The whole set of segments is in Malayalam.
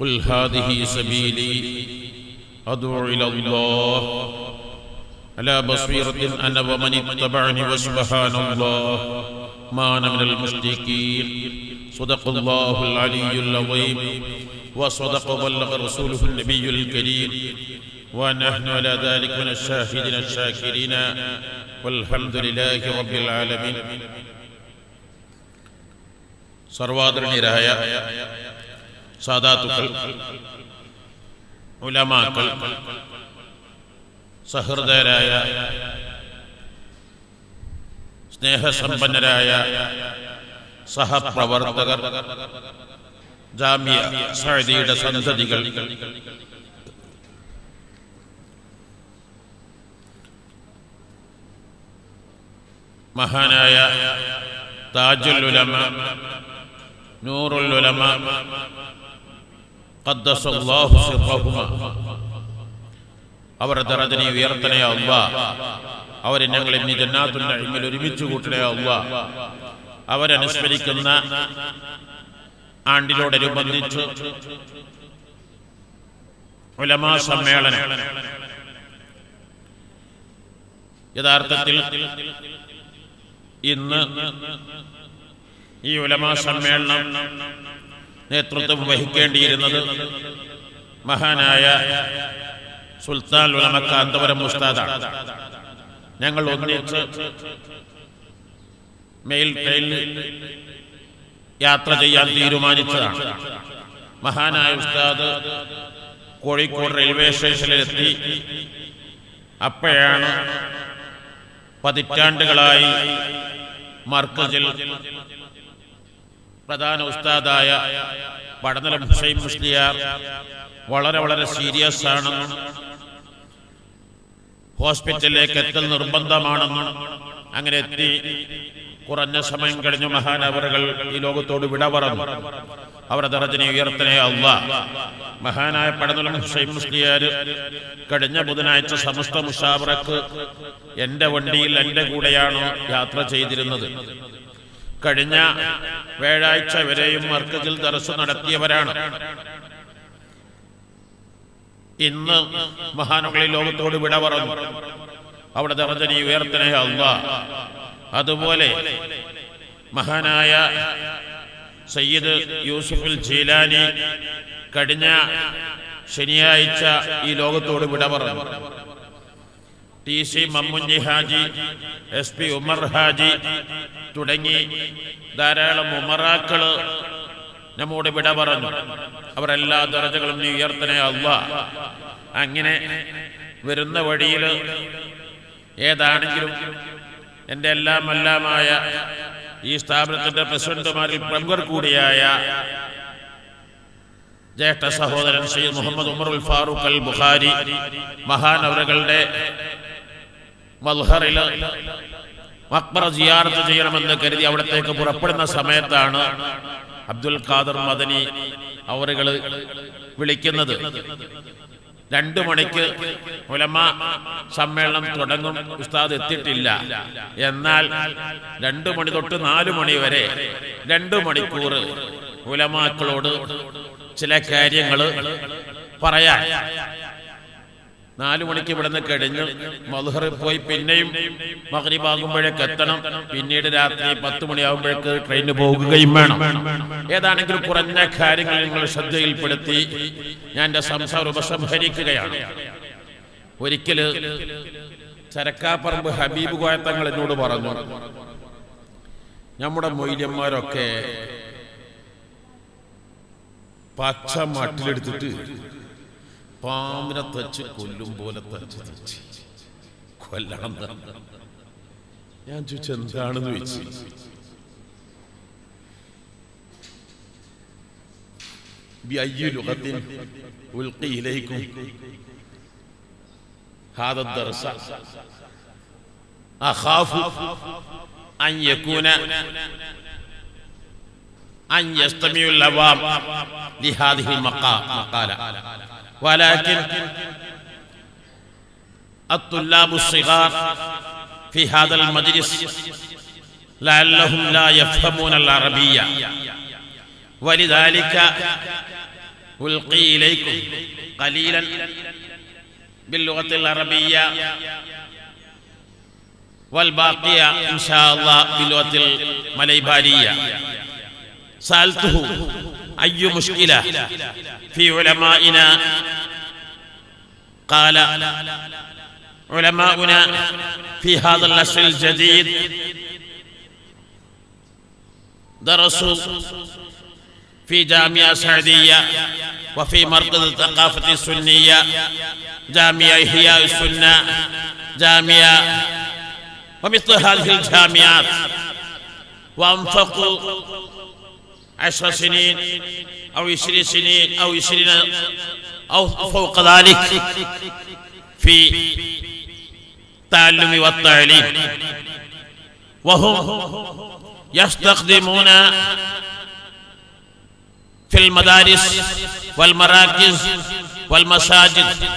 قل هذه سبيلي أدعو إلى الله. على بصيرة أنا ومن اتبعني وسبحان الله. ما أنا من المشركين. صدق الله العلي العظيم. وصدق وبلغ رسوله النبي الكريم. ونحن على ذلك من الشاهدين الشاكرين. والحمد لله رب العالمين. സർവാദരണീയരായ സാദാത്തുക്കൾ ഉലമാക്കൾ സഹൃദയരായ സ്നേഹസമ്പന്നരായ സഹപ്രവർത്തകർ ജാമ്യ സഹതിയുടെ സന്തതികൾ. മഹാനായ താജുൽ ഉലമ നൂറുൽ ഉലമ ഖദ്ദസല്ലാഹു സിർറഹുമ. അവരുടെ ദറജനെ ഉയർത്തണേ അല്ല അവരെ ഞങ്ങൾ ഇനി ജന്നാത്തുൽ നഈമിൽ ഒരുമിച്ച് കൂട്ടണേ അല്ല അവരനുസ്മരിക്കുന്ന ആണ്ടിനോടനുബന്ധിച്ച് ഉലമാ സമ്മേളനം. യഥാർത്ഥത്തിൽ ഇന്ന് ഈ ഉലമാ സമ്മേളനം നേതൃത്വം വഹിക്കേണ്ടിയിരുന്നത് മഹാനായ സുൽത്താൻ ഉലമക്ക അന്തപുരം മുസ്താദാണ് ഞങ്ങൾ ഒന്നിച്ച് മെയിൽ ട്രെയിനിൽ യാത്ര ചെയ്യാൻ തീരുമാനിച്ചതാണ്. മഹാനായ ഉസ്താദ് കോഴിക്കോട് റെയിൽവേ സ്റ്റേഷനിലെത്തി. അപ്പോഴാണ് പതിറ്റാണ്ടുകളായി മർക്കസിൽ പ്രധാന ഉസ്താദായ പടനിലം ഹുസൈൻ മുസ്ലിയാർ വളരെ വളരെ സീരിയസ് ആണെന്നും ഹോസ്പിറ്റലിലേക്ക് എത്തൽ നിർബന്ധമാണെന്നും അങ്ങനെ എത്തി കുറഞ്ഞ സമയം കഴിഞ്ഞു മഹാനവറുകൾ ഈ ലോകത്തോട് വിട പറഞ്ഞു അവരുടെ ദറജനെ ഉയർത്തനെ അല്ല മഹാനായ പടനിലം ഹുസൈൻ മുസ്ലിയാർ കഴിഞ്ഞ ബുധനാഴ്ച സമസ്ത മുഷാവറക്ക് എന്റെ വണ്ടിയിൽ എന്റെ കൂടെയാണ് യാത്ര ചെയ്തിരുന്നത്. കഴിഞ്ഞ വ്യാഴാഴ്ച വരെയും മർക്കസിൽ ദർശ നടത്തിയവരാണ്. ഇന്ന് മഹാനുകളിൽ ലോകത്തോട് വിട പറഞ്ഞു. അവിടെ ദർജനി ഉയർത്തനെ അല്ല അതുപോലെ മഹാനായ സയ്യിദ് യൂസുഫുൽ ജീലാനി കഴിഞ്ഞ ശനിയാഴ്ച ഈ ലോകത്തോട് വിട പറഞ്ഞു. T C Mammunji Haji S P Umar Haji തുടങ്ങി. ധാരാളം ഉമറാക്കൾ നമ്മോട് വിട പറഞ്ഞു. അവരെല്ലാ ദറജകളും നീ ഉയർത്തനെ അല്ല അങ്ങനെ വരുന്ന വഴിയിൽ ഏതാണെങ്കിലും എന്റെ എല്ലാം എല്ലാമായ ഈ സ്ഥാപനത്തിന്റെ പ്രസിഡന്റുമാരിൽ പ്രമുഖർ കൂടിയായ ജ്യേഷ്ഠ സഹോദരൻ സയ്യിദ് മുഹമ്മദ് ഉമറുൽ ഫാറൂഖ് അൽ ബുഖാരി മഹാനവറുകളുടെ മൽഹറിൽ മക്ബറ ജിയാർത്ത് ചെയ്യണമെന്ന് കരുതി അവിടത്തേക്ക് പുറപ്പെടുന്ന സമയത്താണ് അബ്ദുൽ ഖാദർ മദനി അവറുകൾ വിളിക്കുന്നത്. രണ്ടു മണിക്ക് ഉലമ സമ്മേളനം തുടങ്ങും. ഉസ്താദ് എത്തിയിട്ടില്ല. എന്നാൽ രണ്ടു മണി തൊട്ട് നാലു മണി വരെ രണ്ടു മണിക്കൂർ ഉലമാക്കളോട് ചില കാര്യങ്ങൾ പറയാൻ നാലു മണിക്ക് ഇവിടുന്ന് കഴിഞ്ഞ് മധുഹറിൽ പോയി പിന്നെയും മകരീബാകുമ്പോഴേക്ക് എത്തണം. പിന്നീട് രാത്രി പത്ത് മണിയാകുമ്പോഴേക്ക് ട്രെയിനിന് പോകുകയും വേണം. ഏതാണെങ്കിലും കുറഞ്ഞ കാര്യങ്ങൾ നിങ്ങൾ ശ്രദ്ധയിൽപ്പെടുത്തി ഞാൻ എന്റെ സംസാരം ഉപസംഹരിക്കുകയാണ്. ഒരിക്കൽ ചരക്കാപ്പറമ്പ് ഹബീബ് കോയത്തങ്ങൾ എന്നോട് പറഞ്ഞു നമ്മുടെ മൊയ്യന്മാരൊക്കെ പച്ച മട്ടിലെടുത്തിട്ട് പാമ്പിനെ തച്ച് കൊല്ലും പോലെ തച്ച് തച്ച് കൊല്ലണം എന്ന്. ഞാൻ ചോദിച്ചു എന്താണെന്ന് വെച്ച് بأي لغة ألقي إليكم هذا الدرس أخاف أن يكون أن يستمع العوام لهذه المقالة ولكن الطلاب الصغار في هذا المجلس لعلهم لا يفهمون العربية. ولذلك ألقي إليكم قليلا باللغة العربية والباقية إن شاء الله باللغة المليبارية سألته أي مشكلة في علمائنا؟ قال علماؤنا في هذا العصر الجديد درسوا في جامعة سعودية وفي مركز الثقافة السنية جامعة إحياء السنة جامعة ومثل هذه الجامعات. وأنفقوا عشر سنين أو عشرين سنين أو عشرين أو فوق ذلك في التعلم والتعليم. وهم يستخدمون في المدارس والمراكز والمساجد.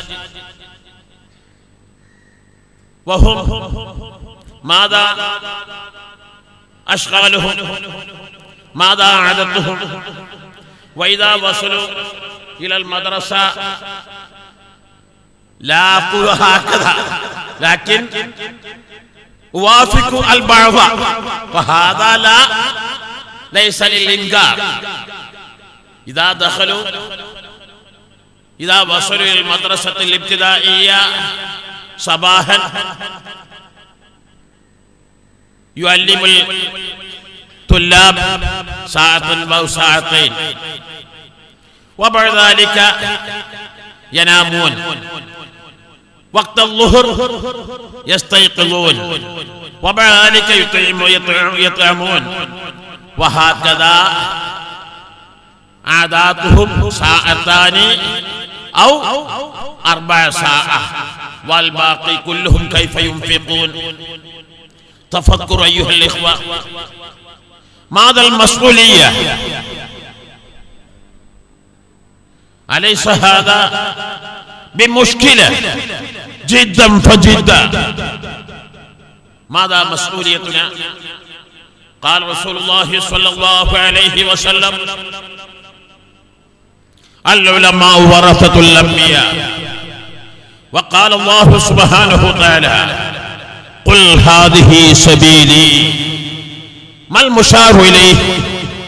وهم ماذا أشغالهم ماذا عادتهم وإذا وصلوا إلى المدرسة لا أقول هكذا لكن أوافق البعض. وهذا لا ليس للإنكار. إذا دخلوا إذا وصلوا إلى المدرسة الابتدائية صباحا يعلم الطلاب ساعة أو ساعتين. وبعد ذلك ينامون. وقت الظهر يستيقظون. وبعد ذلك يطعم يطعمون. وهكذا عاداتهم ساعتان أو أربع ساعة. والباقي كلهم كيف ينفقون؟ تفكر أيها الإخوة. ماذا المسؤولية؟ أليس هذا بمشكلة؟ جدا فجدا. ماذا مسؤوليتنا؟ قال رسول الله صلى الله عليه وسلم العلماء ورثة الأنبياء. وقال الله سبحانه وتعالى قل هذه سبيلي. ما المشار إليه؟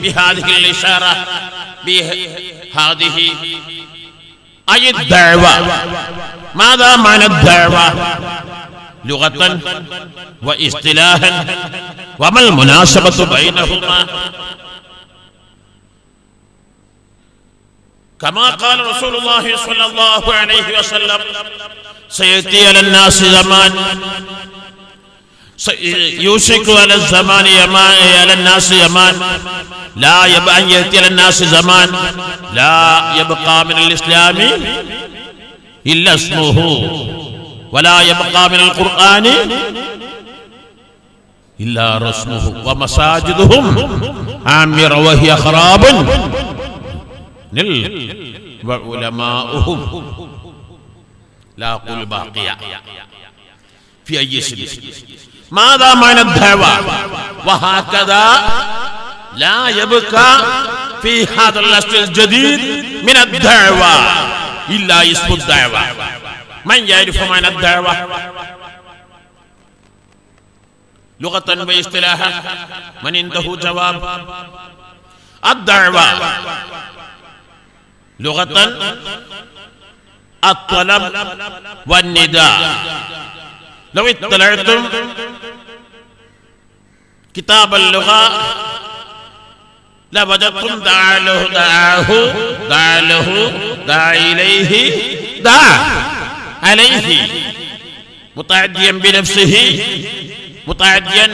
بهذه الإشارة بهذه أي الدعوة؟ ماذا معنى الدعوة؟ لغة واصطلاحا. وما المناسبة بينهما؟ كما قال رسول الله صلى الله عليه وسلم سيأتي على الناس زمان يوشك على الزمان يمان على الناس يمان لا يبقى أن يأتي على الناس زمان. لا يبقى من الإسلام إلا اسمه. ولا يبقى من القرآن إلا رسمه. ومساجدهم عامرة وهي خراب. نل وعلماؤهم. لا أقول باقية. في أي سبيل ماذا معنى الدعوة وهكذا لا يبقى في هذا الأصل الجديد من الدعوة إلا اسم الدعوة من يعرف معنى الدعوة لغة واصطلاحا من عنده جواب الدعوة لغة الطلب والنداء لو اطلعتم كتاب اللغة لوجدتم دعا له دعاه دعا له دعا إليه دعا عليه. متعديا بنفسه متعديا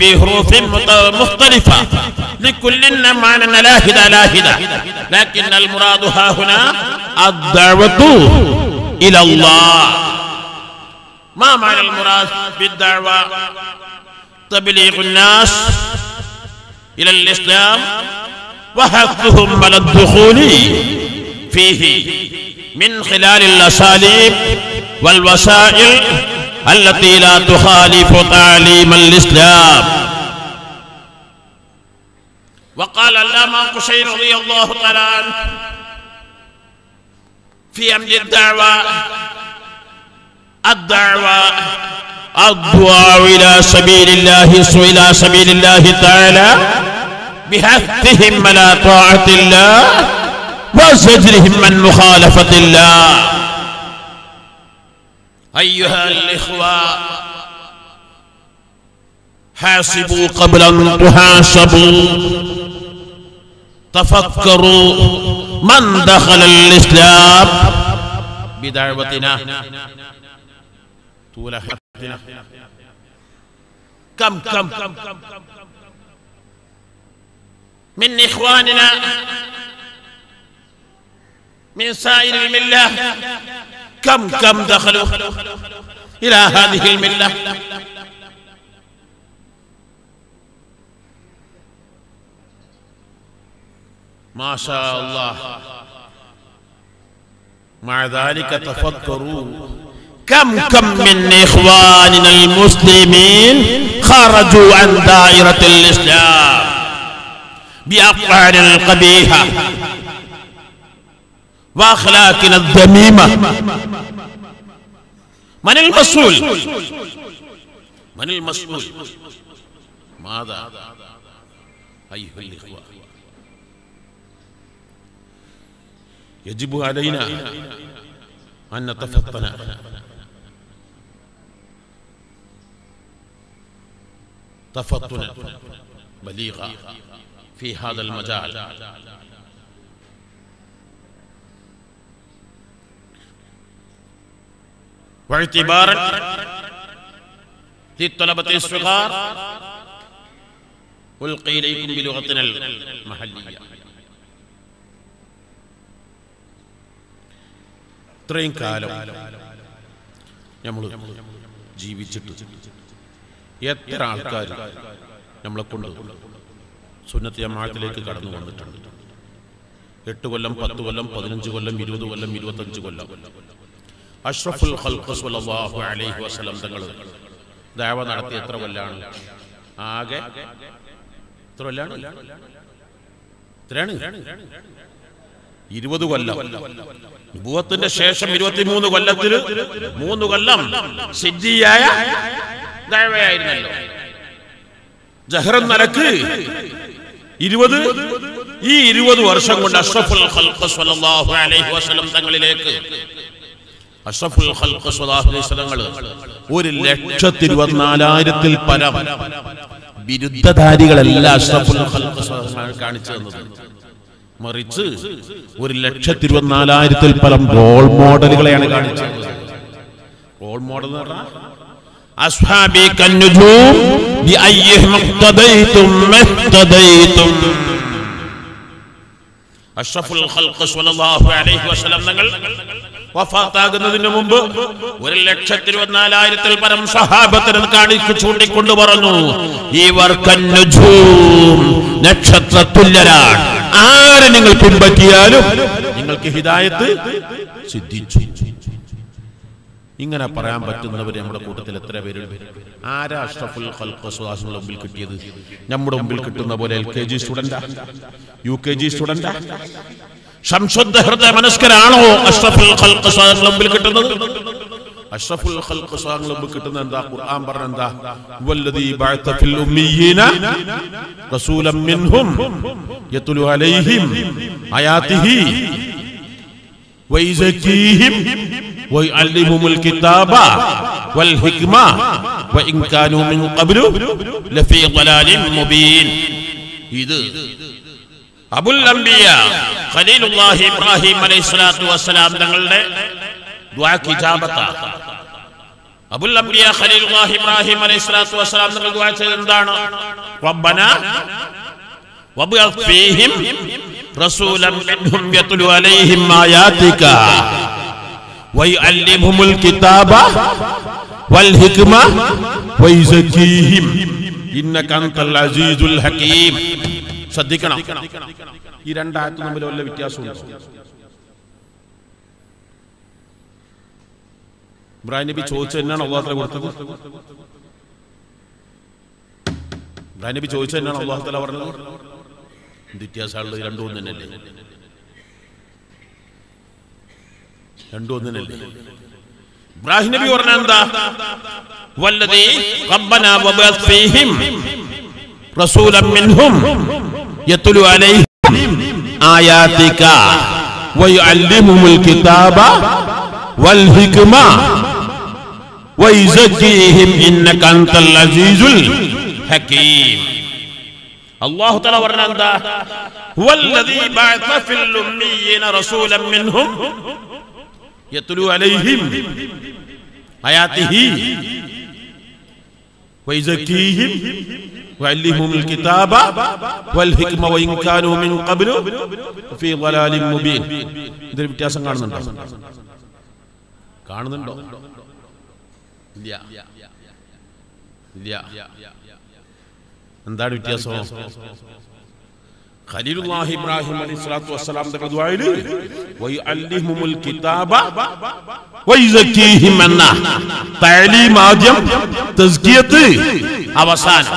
بحروف مختلفة لكل معنى لا هدى لا هدى لكن المراد ها هنا الدعوة إلى الله. ما معنى المراد بالدعوة؟ تبليغ الناس إلى الإسلام وحثهم على الدخول فيه من خلال الأساليب والوسائل التي لا تخالف تعليم الإسلام. وقال علامة قشير رضي الله تعالى عنه في أمر الدعوة الدعوة الدعاء إلى سبيل الله إلى سبيل الله تعالى بحثهم على طاعة الله وزجرهم عن مخالفة الله. أيها الإخوة حاسبوا قبل أن تحاسبوا. تفكروا من دخل الإسلام بدعوتنا. طول حياتنا كم كم. من إخواننا من سائر الملة كم كم دخلوا إلى هذه الملة؟ ما شاء الله. مع ذلك تفكروا كم كم من إخواننا المسلمين خرجوا عن دائرة الإسلام بأفعال القبيحة وأخلاقنا الذميمة. من المسؤول؟ من المسؤول؟ ماذا؟ أيها الإخوة يجب علينا أن نتفطن. تفطنا بليغا في هذا المجال واعتبارا للطلبة الصغار ألقي إليكم بلغتنا المحلية ഇത്രയും കാലം നമ്മൾ ജീവിച്ചിട്ട് എത്ര ആൾക്കാർ നമ്മളെ കൊണ്ട് സുന്നത്ത് ജമാഅത്തിലേക്ക് കടന്നു വന്നിട്ടുണ്ട്. എട്ട് കൊല്ലം പത്ത് കൊല്ലം പതിനഞ്ച് കൊല്ലം ഇരുപത് കൊല്ലം ഇരുപത്തഞ്ച് കൊല്ലം. അഷ്റഫുൽ ഖൽഖ് അലൈഹി വസല്ലം തങ്ങൾ ദാവ നടത്തി എത്ര കൊല്ലാണ്? ആകെ എത്ര കൊല്ലാണ്? എത്രയാണ്? ഇരുപത് കൊല്ലം. ഭൂവത്തിന്റെ ശേഷം ഇരുപത്തിമൂന്ന് കൊല്ലത്തിൽ മൂന്ന് കൊല്ലം സിദ്ധിയായ ദഴവയായിരുന്നല്ലോ ജഹറൻ നിലയ്ക്ക് ഇരുപത്. ഈ ഇരുപത് വർഷം കൊണ്ട് അഷ്റഫുൽ അലൈഹി വസല്ലം തങ്ങളിലേക്ക് അഷ്റഫുൽ വസല്ലങ്ങൾ ഒരു ലക്ഷത്തി ഇരുപത്തിനാലായിരത്തിൽ പരം ബിരുദ്ധധാരികളല്ല അഷ്റഫുൽ കാണിച്ചു തന്നത്. മറിച്ച് ഒരു ലക്ഷത്തി ഇരുപത്തിനാലായിരത്തിൽ പരം റോൾ മോഡലുകളെയാണ് കാണിച്ചത് റോൾ മോഡൽ എന്ന് പറഞ്ഞാൽ أصحابي كالنجوم بأيهم اقتديتم ما اهتديتم അഷ്റഫുൽ ഖൽഖ് സ്വല്ലല്ലാഹു അലൈഹി വസല്ലം തങ്ങൾ വഫാത്താകുന്നതിന് മുമ്പ് ഒരു ലക്ഷത്തി ഇരുപത്തിനാലായിരത്തിൽ പരം സഹാബത്തിനെ കാണിച്ചു ചൂണ്ടിക്കൊണ്ട് പറഞ്ഞു ഇവർ കന്നുജൂം നക്ഷത്ര തുല്യരാണ് ആരെ നിങ്ങൾ പിൻപറ്റിയാലും നിങ്ങൾക്ക് ഹിദായത്ത് സിദ്ധിച്ചു ഇങ്ങനെ പറയാൻ പറ്റുന്നവർ നമ്മുടെ കൂട്ടത്തിൽ എത്ര പേരുണ്ട്? ആരാ അഷ്റഫുൽ ഖൽഖുസുഹാസിന്റെ മുമ്പിൽ കിട്ടിയത്? നമ്മുടെ മുമ്പിൽ കിട്ടുന്ന പോലെ എൽ കെ ജി സ്റ്റുഡന്റാ യു കെ ജി സ്റ്റുഡന്റാ സംശുദ്ധ ഹൃദയ മനസ്കരാണോ അഷ്റഫുൽ മുമ്പിൽ കിട്ടുന്നത്? അഷ്റഫുൽ ഖൽഖ് സാഹലബ് കിട്ടുന്ന എന്താ? ഖുർആൻ പറഞ്ഞ എന്താ? വല്ലദീ ബഅത ഫിൽ ഉമ്മിയീന റസൂലൻ മിൻഹും യതുലു അലൈഹിം ആയാതിഹി വയസക്കീഹിം ويعلمهم الكتاب والحكمة وإن كانوا من قبل لفي ضلال مبين ഇത് അബുൽ അംബിയ ഖലീലുല്ലാഹി ഇബ്രാഹിം അലൈഹി സ്വലാത്തു വസ്സലാം തങ്ങളുടെ ദുആ കിജാബത്ത അബുൽ അംബിയ ഖലീലുല്ലാഹി ഇബ്രാഹിം അലൈഹി സ്വലാത്തു വസ്സലാം തങ്ങൾ ദുആ ചെയ്തത് എന്താണ് റബ്ബന വബ്അത്ത് ഫീഹിം رسولا منهم يتلو عليهم آياتك ശ്രദ്ധിക്കണം. ഈ രണ്ടായത്തും തമ്മിൽ വല്ല വ്യത്യാസമുണ്ട്? ഇബ്രാഹിം നബി ചോദിച്ചത് എന്നാണ് അള്ളാഹത്തല കൊടുത്തത്? ഇബ്രാഹിം നബി ചോദിച്ചത് എന്നാണ് അള്ളാഹത്തല പറഞ്ഞത്? വ്യത്യാസമുള്ളത് രണ്ടും തന്നെയല്ലേ إبراهيم نبي ورناندا والذي ربنا وبعث فيهم رسولا منهم يتلو عليهم اياتك ويعلمهم الكتاب والحكمه ويزكيهم انك انت العزيز الحكيم الله تعالى ورناندا والذي بعث في الاميين رسولا منهم يتلو عليهم آياته ويزكيهم ويعلمهم الكتاب والحكمة وإن كانوا من قبل في ضلال مبين ഇതിൽ വ്യത്യാസം കാണുന്നുണ്ടോ കാണുന്നുണ്ടോ ഇല്ല ഇല്ല എന്താണ് വ്യത്യാസം ഖലീലുല്ലാഹി ഇബ്രാഹിം അലൈഹി സ്വലാത്തു വസ്സലാം തങ്ങളുടെ ദുആയിൽ വയുഅല്ലിഹുമുൽ കിതാബ വയുസക്കീഹിം എന്ന തഅലീം ആദ്യം തസ്കിയത്ത് അവസാനം.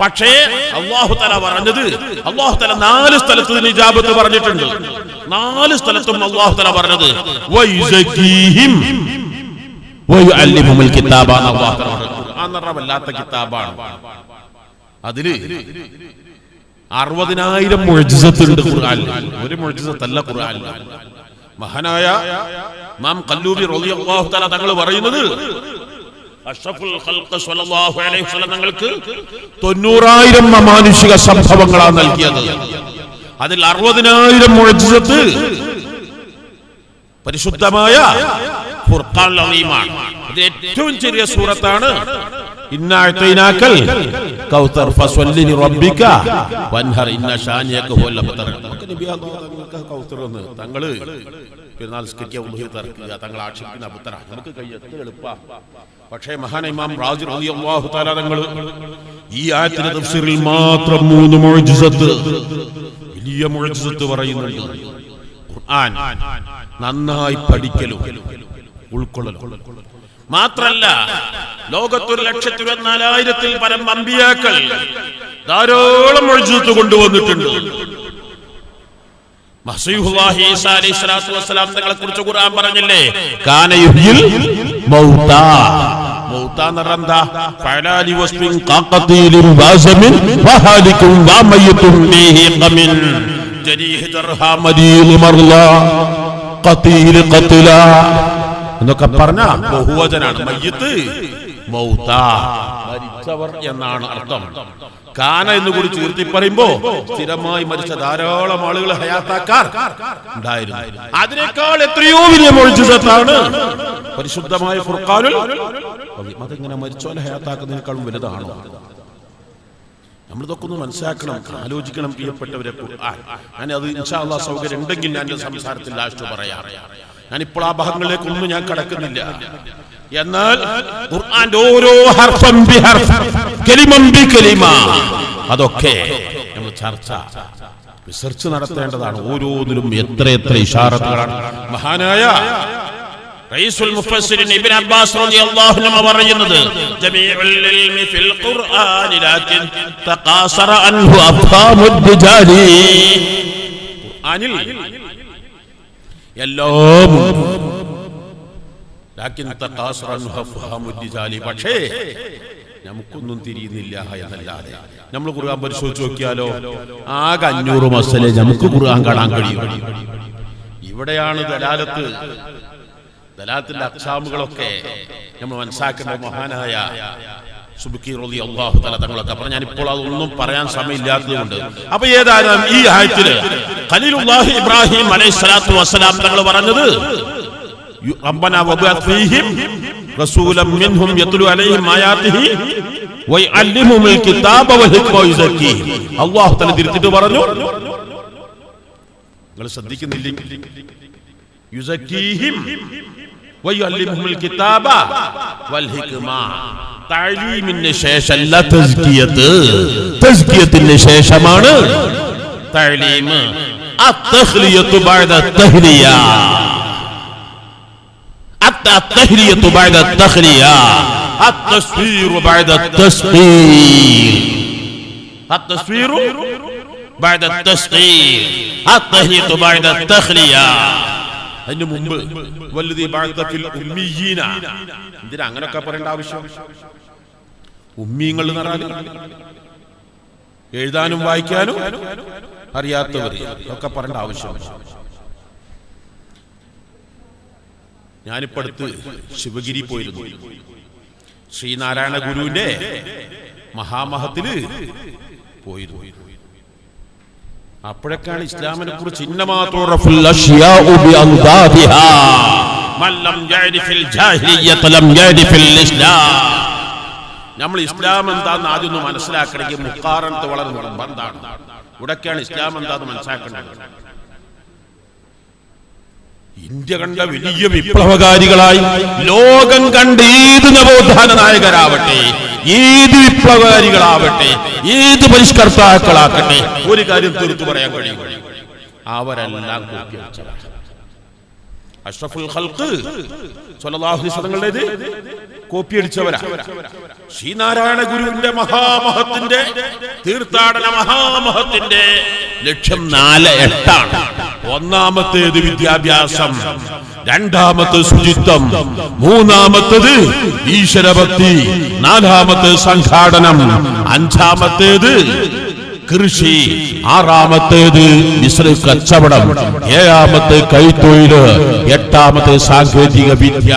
പക്ഷേ അല്ലാഹു തആല പറഞ്ഞത് അല്ലാഹു തആല നാല് സ്ഥലത്ത് നിജാബത്ത് പറഞ്ഞിട്ടുണ്ട്. നാല് സ്ഥലത്തും അല്ലാഹു തആല പറഞ്ഞത് വയുസക്കീഹിം വയുഅല്ലിഹുമുൽ കിതാബ അല്ലാഹു തആല വല്ലാത്ത കിതാബാണ്. അതിൽ അറുപതിനായിരം മുഴജിസത്തുണ്ട് ഖുർആനിൽ ഒരു മുഴജിസത്തല്ല ഖുർആനിൽ മഹാനായ മാം കല്ലൂബി റളിയല്ലാഹു തആല തങ്ങൾ പറയുന്നത് അഷ്റഫുൽ ഖൽഖ് സ്വല്ലല്ലാഹു അലൈഹി വസല്ലം തങ്ങൾക്ക് തൊണ്ണൂറായിരം അമാനുഷിക സംഭവങ്ങളാണ് നൽകിയത്. അതിൽ അറുപതിനായിരം മുഴജിസത്ത് പരിശുദ്ധമായ ഫുർഖാൻ അലീമാണ്. അത് ഏറ്റവും ചെറിയ സൂറത്താണ് തങ്ങൾ പെരുന്നാൾ നമുക്ക് പക്ഷേ മഹാനിമാം തആല ഈ ആയത്തിന്റെ തഫ്സീറിൽ മാത്രം മൂന്ന് മുഅ്ജിസത്ത് വലിയ മുഅ്ജിസത്ത് പറയുന്നുണ്ട്. ഖുർആൻ നന്നായി പഠിക്കലും ഉൾക്കൊള്ളലും. മാത്രല്ല ലോകത്തൊരു ലക്ഷത്തി ഇരുപത്തിനാലായിരത്തിൽ പരം അമ്പിയാക്കൾ ധാരാളം ഒഴിച്ചു കൊണ്ടുവന്നിട്ടുണ്ട്. തങ്ങളെ കുറിച്ച് ഖുർആൻ പറഞ്ഞില്ലേ? കാന യുഹ്യിൽ മൗതാ വഹാലികും ഖമിൻ. ദർഹാ മർല. ഖത്ല എന്നൊക്കെ പറഞ്ഞ ബഹുവചനാണ്. മയ്യത്ത് മരിച്ചവർ എന്നാണ് അർത്ഥം. കാന എന്ന് കൂടി ചുരുത്തി പറയുമ്പോ സ്ഥിരമായി മരിച്ച ധാരാളം ആളുകൾ ഹയാത്താക്കാർ ഉണ്ടായിരുന്നു. അതിനേക്കാൾ എത്രയോ വലിയ മൊഴിച്ചതാണ് പരിശുദ്ധമായ ഫുർഖാനുൽ അതിങ്ങനെ മരിച്ചോലെ ഹയാത്താക്കുന്നതിനേക്കാളും വലുതാണോ? നമ്മളിതൊക്കെ ഒന്ന് മനസ്സിലാക്കണം ആലോചിക്കണം പ്രിയപ്പെട്ടവരെ. ഞാൻ അത് ഇൻഷാ അള്ളാഹ് സൗകര്യം ഉണ്ടെങ്കിൽ ഞാൻ സംസാരത്തിൽ ലാസ്റ്റ് പറയാം. ഞാനിപ്പോൾ ആ ഭാഗങ്ങളിലേക്കൊന്നും ഞാൻ കടക്കുന്നില്ല. എന്നാൽ ഖുർആന്റെ ഓരോ ഹർഫം ബി ഹർഫ് കലിമം ബി കലിമ. അതൊക്കെ നമ്മൾ ചർച്ച റിസർച്ച് നടത്തേണ്ടതാണ്. ഓരോന്നിലും എത്ര എത്ര ഇഷാറത്തുകളാണ്. മഹാനായ റൈസുൽ മുഫസ്സിരിൻ ഇബ്നു അബ്ബാസ് റളിയല്ലാഹു അൻഹു പറയുന്നത് ജമീഉൽ ഇൽമി ഫിൽ ഖുർആനി ലാകിൻ തഖാസറ അൻഹു അഫ്ഹാമുദ് ദിജാലി ഖുർആനിൽ എല്ലാം പക്ഷേ നമുക്കൊന്നും തിരിയുന്നില്ല എന്നല്ലാതെ. നമ്മൾ ഖുർആൻ പരിശോധിച്ച് നോക്കിയാലോ ആകെ അഞ്ഞൂറ് മസലെ നമുക്ക് ഖുർആൻ കാണാൻ കഴിയും. ഇവിടെയാണ് ദലാലത്ത്. ദലാത്തിന്റെ അക്ഷാമുകളൊക്കെ നമ്മൾ മനസ്സിലാക്കേണ്ട മഹാനായ സുബുക്കി റോലി അള്ളാഹു തല തങ്ങളൊക്കെ ഞാൻ ഇപ്പോൾ അതൊന്നും പറയാൻ സമയമില്ലാത്തതുകൊണ്ട്. അപ്പൊ ഏതായാലും ഈ ആയത്തിൽ ഖലീലുല്ലാഹി ഇബ്രാഹിം അലൈഹി സ്വലാത്തു വസ്സലാം തങ്ങൾ പറഞ്ഞത് റബ്ബനാ വബഅത് ഫീഹിം റസൂലൻ മിൻഹും യത്ലു അലൈഹിം ആയാതിഹി വയഅല്ലിമുൽ കിതാബ വൽ ഹിക്മ വയുസക്കീഹിം. അല്ലാഹു തആല തിരുത്തിട്ട് പറഞ്ഞു നിങ്ങൾ ശ്രദ്ധിക്കുന്നില്ലെങ്കിൽ യുസക്കീഹിം ويعلمهم الكتاب والحكمة. تعليم النشيش الله تزكية. تزكية النشيش مان تعليم التخلية بعد التهلية التهلية بعد التخلية. التصوير بعد التصوير التصوير بعد التصوير التهلية بعد التخلية. അതിന് മുമ്പ് എന്തിനാ അങ്ങനൊക്കെ പറയേണ്ട ആവശ്യം? ഉമ്മീങ്ങൾ എഴുതാനും വായിക്കാനും അറിയാത്തവർ ഒക്കെ പറയേണ്ട ആവശ്യം. ഞാനിപ്പോ അടുത്ത് ശിവഗിരി പോയിരുന്നു. ശ്രീനാരായണ ഗുരുവിന്റെ മഹാമഹത്തിൽ പോയിരുന്നു. അപ്പോഴൊക്കെയാണ് ഇസ്ലാമിനെ കുറിച്ച് നമ്മൾ ഇസ്ലാം എന്താന്ന് ആദ്യം ഒന്ന് മനസ്സിലാക്കണമെങ്കിൽ മുക്കാറത്ത് വളരെ നിർബന്ധമാണ്. ഇവിടൊക്കെയാണ് ഇസ്ലാം എന്താന്ന് മനസ്സിലാക്കേണ്ടത്. ഇന്ത്യ കണ്ട വലിയ വിപ്ലവകാരികളായി ലോകം കണ്ട ഏത് നവോത്ഥാന നായകരാവട്ടെ. ഏത് വിപ്ലവകാരികളാവട്ടെ ഏത് പരിഷ്കർത്താക്കളാക്കട്ടെ ഒരു കാര്യം തീർത്തു പറയാൻ കഴിയും. അവരെല്ലാം. അഷ്റഫുൽ ശ്രീനാരായണ ഗുരുവിന്റെ മഹാമഹത്തിന്റെ തീർത്ഥാടന മഹാമഹത്തിന്റെ ലക്ഷ്യം നാല് എട്ടാണ്. ഒന്നാമത്തേത് വിദ്യാഭ്യാസം രണ്ടാമത്തെ ശുചിത്വം മൂന്നാമത്തത് ഈശ്വരഭക്തി നാലാമത്തെ സംഘാടനം അഞ്ചാമത്തേത് കൃഷി ആറാമത്തേത് കച്ചവടം ഏഴാമത്തെ കൈത്തൊഴിൽ എട്ടാമത്തെ സാങ്കേതിക വിദ്യ.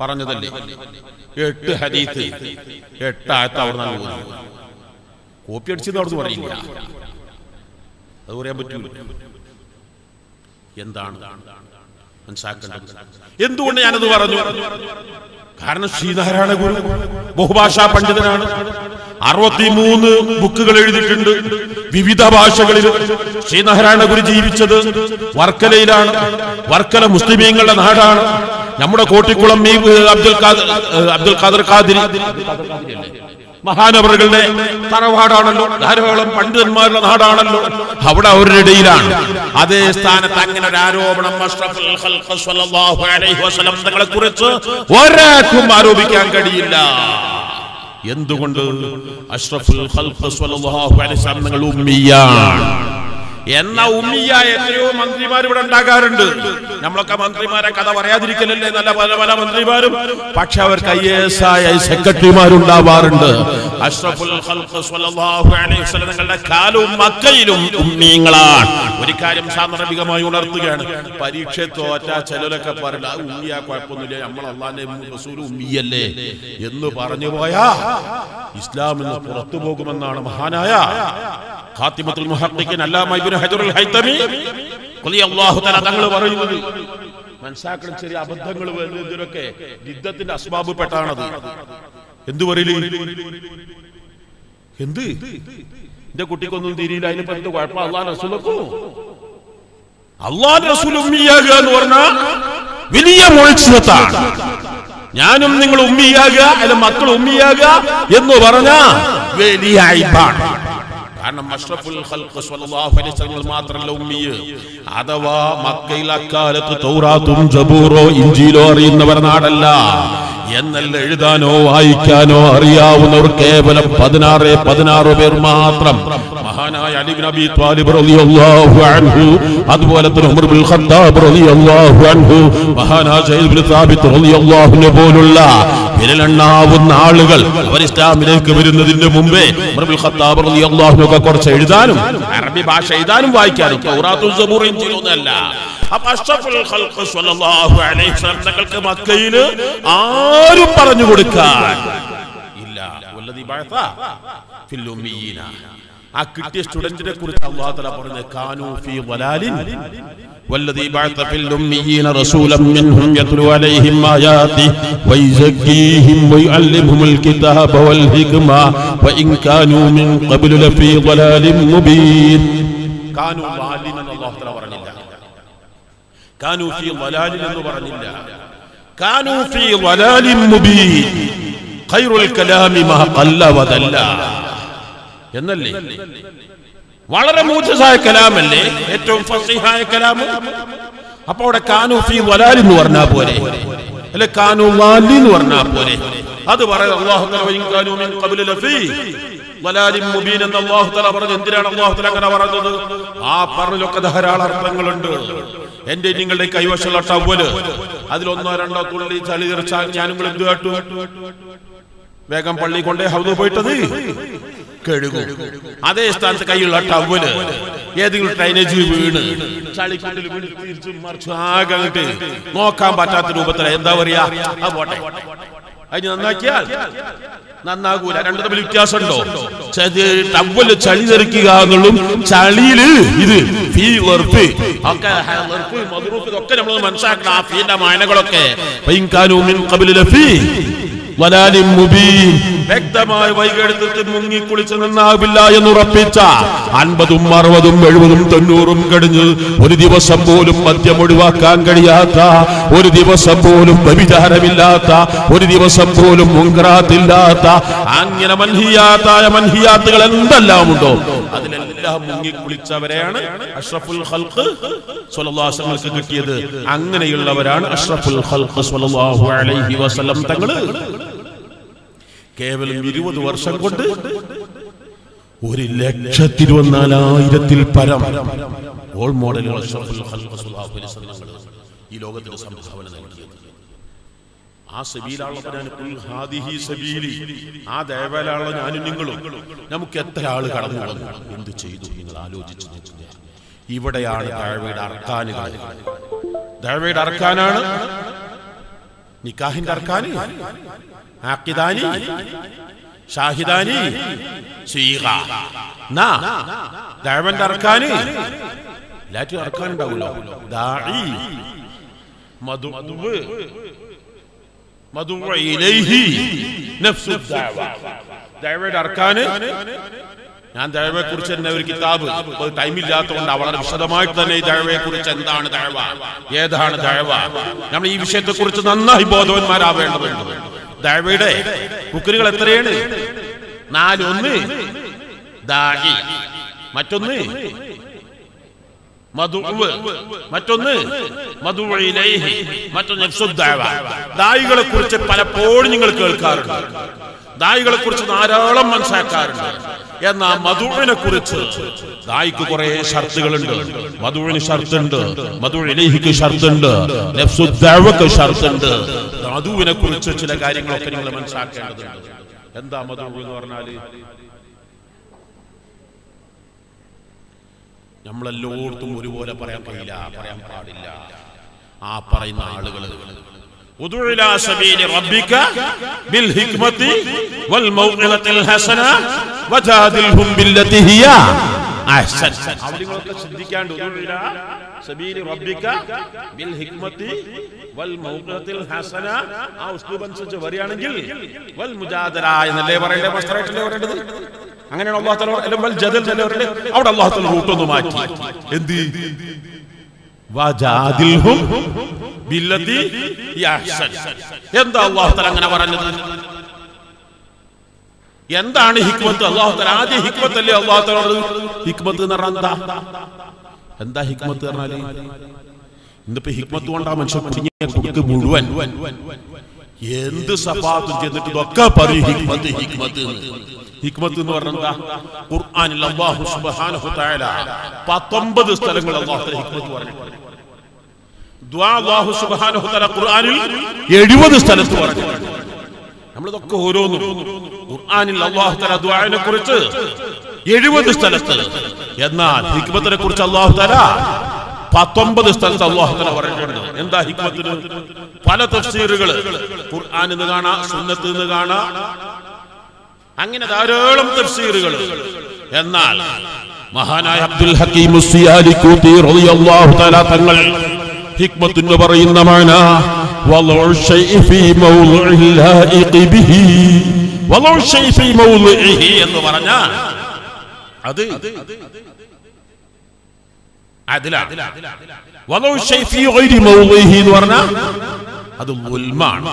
പറഞ്ഞതല്ലേ? എട്ട് ഹരീത്ത് എട്ടായത്ത് അവിടെ കോപ്പി അടിച്ചത് അവിടെ പറയില്ല. അത് പറയാൻ പറ്റൂല. എന്താണ്? മനസ്സിലാക്കേണ്ടത്? എന്തുകൊണ്ട് ഞാനത് പറഞ്ഞു? കാരണം ശ്രീനാരായണ ഗുരു ബഹുഭാഷാ പണ്ഡിതനാണ്. അറുപത്തിമൂന്ന് ബുക്കുകൾ എഴുതിയിട്ടുണ്ട്. വിവിധ ഭാഷകളിൽ ശ്രീനാരായണ ഗുരു ജീവിച്ചത് വർക്കലയിലാണ്. വർക്കല മുസ്ലിമീങ്ങളുടെ നാടാണ്. നമ്മുടെ കോട്ടിക്കുളം അബ്ദുൽ ഖാദർ അബ്ദുൽ ഖാദർ ഖാദിരി. മഹാനവറുകളുടെ തറവാടാണല്ലോ ധാരാളം പണ്ഡിതന്മാരുടെ നാടാണല്ലോ. അവിടെ അവരുടെ ഇടയിലാണ് അതേ സ്ഥാനത്ത് അങ്ങനെ ഒരു ആരോപണം കുറിച്ച് ഒരാൾക്കും ആരോപിക്കാൻ കഴിയില്ല. എന്തുകൊണ്ട്? അഷ്റഫുൽ നിങ്ങൾ ഉമ്മിയാണ്. എന്ന ഉമ്മിയ എത്രയോ മന്ത്രിമാർ ഇവിടെ ഉണ്ടാകാറുണ്ട്. നമ്മളൊക്കെ മന്ത്രിമാരെ കഥ പറയാതിരിക്കലല്ലേ? നല്ല പല പല മന്ത്രിമാരും. പക്ഷെ അവർക്ക് ഐ എസ് ആയ സെക്രട്ടറിമാരുണ്ടാവാറുണ്ട്. അഷ്റഫുൽ വസല്ലം കാലവും മക്കയിലും ഉമ്മീങ്ങളാണ് ഒരു കാര്യം സാന്ദർഭികമായി ഉണർത്തുകയാണ്. പരീക്ഷ തോറ്റ ചിലരൊക്കെ പറയില്ല "ആ ഉമ്മിയ കുഴപ്പമൊന്നുമില്ല. നമ്മൾ അള്ളാന്റെ റസൂൽ ഉമ്മിയല്ലേ? എന്ന് പറഞ്ഞു പോയാ ഇസ്ലാമിൽ നിന്ന് പുറത്തു പോകുമെന്നാണ് മഹാനായ ഖാത്തിമത്തുൽ മുഹഖ്ഖിഖിൻ അല്ലാമ ഇബ്നു ഹജറുൽ ഹൈതമി റളിയല്ലാഹു തആല തങ്ങൾ പറയുന്നത് മനസ്സിലാക്കണം ചെറിയ അബദ്ധങ്ങൾ വരുന്നതിനൊക്കെ യുദ്ധത്തിന്റെ അസ്ബാബ് പെട്ടാണത്? എന്തു പറയില്ലേ എന്ത്? എന്റെ കുട്ടിക്കൊന്നും തിരിയില്ല അതിന് എന്ത് കുഴപ്പം. അള്ളാഹ് റസൂലക്കോ അള്ളാൻ റസൂൽ ഉമ്മിയാകുക എന്ന് പറഞ്ഞാൽ വലിയ മോഴ്ചത്താണ് ഞാനും നിങ്ങൾ ഉമ്മിയാകുക അല്ല മക്കൾ ഉമ്മിയാകുക എന്ന് പറഞ്ഞ വലിയ അയ്പാണ് കാരണം അഷ്റഫുൽ ഖൽഖ് സ്വല്ലല്ലാഹു അലൈഹി വസല്ലം മാത്രമല്ല ഉമ്മിയ. അഥവാ മക്കയിൽ അക്കാലത്ത് തൗറാത്തും ജബൂറോ ഇഞ്ചിയിലോ അറിയുന്നവർ നാടല്ല. എന്നല്ല എഴുതാനോ വായിക്കാനോ അറിയാവുന്നവർ കേവലം പതിനാറ് പതിനാറ് പേർ മാത്രം. മഹാനായ നബി റളിയല്ലാഹു അൻഹു അതുപോലെ ഉമർ ബിൻ ഖത്താബ് റളിയല്ലാഹു അൻഹു മഹാനായ ബിൻ റളിയല്ലാഹു ആളുകൾ അവർ ഇസ്ലാമിലേക്ക് വരുന്നതിന് മുമ്പേ ഉമർ ബിൻ ഖത്താബ് റളിയല്ലാഹു ഒക്കെ കുറച്ച് എഴുതാനും അറബി ഭാഷ എഴുതാനും വായിക്കാനും. അപ്പൊ വസല്ലം തങ്ങൾക്ക് മക്കയിൽ ആരും പറഞ്ഞു കൊടുക്കാൻ ഇല്ല. أكتير students كورت الله تعالى برنا كانوا في ضلال والذي بعث في الأميين رسولا منهم يتلو عليهم آياته ويزكيهم ويعلمهم الكتاب والحكمة وإن كانوا من قبل لفي ضلال مبين كانوا ضالين الله تعالى برنا كانوا في ضلال برنا كانوا في ضلال مبين خير الكلام ما قل ودل എന്നല്ലേ? വളരെ മൂജസായ കലാമല്ലേ? ഏറ്റവും ഫസീഹായ കലാം അപ്പൊ അവിടെ കാനു ഫി വലാൽ എന്ന് പറഞ്ഞാ പോലെ. അല്ലെ കാനു വാലി എന്ന് പറഞ്ഞാ പോലെ. അത് പറയുന്നത് മുബീൻ എന്ന് അല്ലാഹു തആല പറഞ്ഞു എന്തിനാണ് അല്ലാഹു തആല അങ്ങനെ പറഞ്ഞത് ആ പറഞ്ഞൊക്കെ ധാരാളം അർത്ഥങ്ങളുണ്ട്. എന്റെ നിങ്ങളുടെ കൈവശമുള്ള ടവൽ അതിലൊന്നോ രണ്ടോ തുള്ളി ചളി തെറിച്ചാൽ ഞാനും എന്ത് വേഗം പള്ളി കൊണ്ടേ ഹൗദ് പോയിട്ടത്. കഴുകും അതേ സ്ഥാനത്ത് കൈയുള്ള ടവൽ ഏതെങ്കിലും ഡ്രൈനേജ് വീണ്. ചളിക്കുണ്ടിൽ വീണ് തിരിച്ചും മറിച്ചും ആകെ നോക്കാൻ പറ്റാത്ത രൂപത്തില. എന്താ പറയാ? ആ പോട്ടെ. അതിന് നന്നാക്കിയാൽ നന്നാകൂല. രണ്ടു തമ്മിൽ വ്യത്യാസമുണ്ടോ? ടവൽ ചളി തെറിക്കുക എന്നുള്ളതും ചളിയിൽ ഇത് ഫീ വെറുപ്പ്. ഒക്കെ ഹ- വെറുപ്പ്, മധുറൂപ്പ് ഇതൊക്കെ നമ്മൾ മനസ്സിലാക്കണം. ആ ഫീന്റെ മായനകളൊക്കെ. വ്യക്തമായ വൈകെടുത്തിട്ട് മുങ്ങി കുളിച്ച് നിന്നാവില്ല എന്ന് ഉറപ്പിച്ച അൻപതും അറുപതും എഴുപതും തൊണ്ണൂറും കഴിഞ്ഞ് ഒരു ദിവസം പോലും മദ്യം ഒഴിവാക്കാൻ കഴിയാത്ത ഒരു ദിവസം പോലും വ്യഭിചാരമില്ലാത്ത ഒരു ദിവസം പോലും മുങ്കറാത്തില്ലാത്ത അങ്ങനെ മൻഹിയാത്തായ മൻഹിയാത്തുകൾ എന്തെല്ലാം ഉണ്ടോ അതിലെല്ലാം മുങ്ങി കുളിച്ചവരെയാണ് അഷ്റഫുൽ അലൈഹി വസല്ലം കിട്ടിയത്. അങ്ങനെയുള്ളവരാണ് അഷ്റഫുൽ ഖൽഖ് സ്വല്ലല്ലാഹു അലൈഹി വസല്ലം തങ്ങൾ. കേവലം ഇരുപത് വർഷം കൊണ്ട് ഒരു ലക്ഷത്തി ഇരുപത്തിനാലായിരത്തിൽ പരം ഓൾ മോഡലുകൾ ഈ ലോകത്തിന്റെ സംഭാവന നൽകിയത്. ആ സബീലാണല്ലോ ഞാൻ കുൽ ഹാദിഹി സബീലി. ആ ദേവലാണല്ലോ ഞാനും നിങ്ങളും. നമുക്ക് എത്ര ആൾ കടന്നു വന്നു? എന്ത് ചെയ്തു നിങ്ങൾ ആലോചിച്ചു ഇവിടെയാണ് ദഴവയുടെ അർക്കാനുകൾ. ദഴവയുടെ അർക്കാനാണ്? നിക്കാഹിന്റെ അർക്കാന്? ആക്കിദാനി? ഷാഹിദാനി? സ്വീഖ നാ. ദഴവന്റെ അർക്കാന്? എല്ലാറ്റും അർക്കാനുണ്ടാവൂലോ ദാഇ മധുവ്. ദഅവയുടെ അർക്കാന് ഞാൻ ദയവയെ കുറിച്ച് തന്നെ ഒരു കിതാബ്. ടൈം ഇല്ലാത്തതുകൊണ്ട് വളരെ വിശദമായിട്ട് തന്നെ ഈ ദയവയെ കുറിച്ച് എന്താണ് ദയവ ഏതാണ് ദയവ നമ്മൾ ഈ വിഷയത്തെ കുറിച്ച് നന്നായി ബോധവന്മാരാവേണ്ടതുണ്ട്. ദയവയുടെ കുക്കരുകൾ എത്രയാണ്? നാലൊന്ന്. ദാഹി. മറ്റൊന്ന്. മധുവ് മറ്റൊന്ന് മറ്റൊന്ന് ദായികളെ കുറിച്ച് പലപ്പോഴും നിങ്ങൾ കേൾക്കാറുണ്ട്. ദായികളെ കുറിച്ച് ധാരാളം മനസ്സിലാക്കാറുണ്ട്. എന്നാ മധുവിനെ കുറിച്ച് ദായിക്ക് കുറെ ഷർത്തുകളുണ്ട്. മധുവിന് ഷർത്തുണ്ട്. മധു ഇലേഹിക്ക് ഷർത്തുണ്ട്. നഫ്സുദ്ദഅവക്ക് ഷർത്തുണ്ട്. മധുവിനെ കുറിച്ച് ചില കാര്യങ്ങളൊക്കെ നിങ്ങൾ മനസ്സിലാക്കേണ്ടതുണ്ട്. എന്താ മധു എന്ന് പറഞ്ഞാൽ? നമ്മളെല്ലോടത്തും ഒരുപോലെ പറയാൻ കഴിയില്ല പറയാൻ പാടില്ല ആ പറയുന്ന ആളുകൾ വരികയാണെങ്കിൽ വൽ മുജാദല എന്നല്ലേ പറയണ്ടേ? പറയേണ്ടത്? അങ്ങനെയാണ് അള്ളാഹു എല്ലാം ജദൽ തന്നെ അവിടെ അള്ളാഹു തആല റൂട്ട് ഒന്ന് മാറ്റി. എന്ത്? എന്താ അള്ളാഹു തആല അങ്ങനെ പറഞ്ഞത്? എന്താണ് ഹിക്മത്ത്? അള്ളാഹു തആല ആദ്യ ഹിക്മത്ത് അല്ലേ അള്ളാഹു തആല ഹിക്മത്ത് എന്ന് പറഞ്ഞാൽ എന്താ? എന്താ ഹിക്മത്ത് പറഞ്ഞാൽ? ഇന്നിപ്പോ ഹിക്മത്ത് കൊണ്ടാ മനുഷ്യൻ കുടുക്ക് മുഴുവൻ. എന്ത് സഭാത്തും ചെന്നിട്ട് ഇതൊക്കെ പറയും ഹിക്മത്ത് ഹിക്മത്ത്. ഹിക്മത്ത് എന്ന് പറഞ്ഞാൽ ഖുർആനിൽ അല്ലാഹു സുബ്ഹാനഹു തആല 19 സ്ഥലങ്ങൾ അല്ലാഹു തആല ഹിക്മത്ത് പറഞ്ഞിട്ടുണ്ട്. ദുആ സുബ്ഹാനഹു തആല ഖുർആനിൽ 70 സ്ഥലത്ത് പറഞ്ഞിട്ടുണ്ട്. നമ്മളിതൊക്കെ ഓരോന്നും ഖുർആനിൽ ദുആനെ കുറിച്ച് 70 സ്ഥലത്ത്. എന്നാൽ ഹിക്മത്തിനെ കുറിച്ച് അല്ലാഹു തആല പത്തൊമ്പത് സ്ഥലത്ത് അള്ളാഹു തആല പറഞ്ഞിട്ടുണ്ട്. എന്താ ഹിക്മത്തിന്? പല തഫ്സീറുകൾ ഖുർആൻ എന്ന് കാണാ സുന്നത്ത് നിന്ന് കാണാം അങ്ങനെ ധാരാളം തഫ്സീറുകൾ. എന്നാൽ മഹാനായ അബ്ദുൽ ഹക്കീം തങ്ങൾ ഹിക്മത്ത് എന്ന് പറയുന്ന മാന എന്ന് പറഞ്ഞ അത് അതിലാണ് അത് ദുൽമാണ്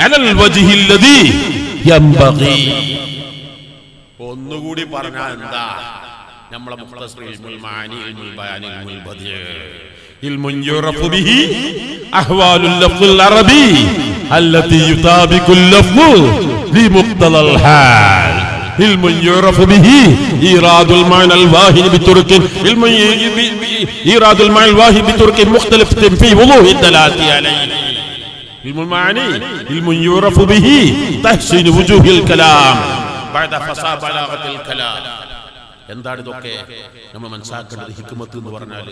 ما ينبغي في الوقت الذي ينبغي على الوجه الذي ينبغي فعل ما ينبغي في الوقت الذي ينبغي على الوجه الذي ينبغي ഒന്നുകൂടി പറഞ്ഞാൽ എന്താ നമ്മളെ മുഖ്തസ്രീ ഇൽമുൽ മാനി ഇൽമുൽ ബയാനി ഇൽമുൽ ബദീ علم يعرف به أحوال اللفظ العربي التي يطابق اللفظ لمقتضى الحال علم يعرف به إيراد المعنى الواحد بترك علم ي- ي- ي- إيراد المعنى الواحد بترك مختلفة في وضوح الدلالة عليه علم المعاني علم يعرف به تحسين وجوه الكلام بعد فصاح بلاغة الكلام എന്താണ് ഇതൊക്കെ നമ്മൾ മനസ്സിലാക്കേണ്ടത് ഹിക്മത്ത് എന്ന് പറഞ്ഞാൽ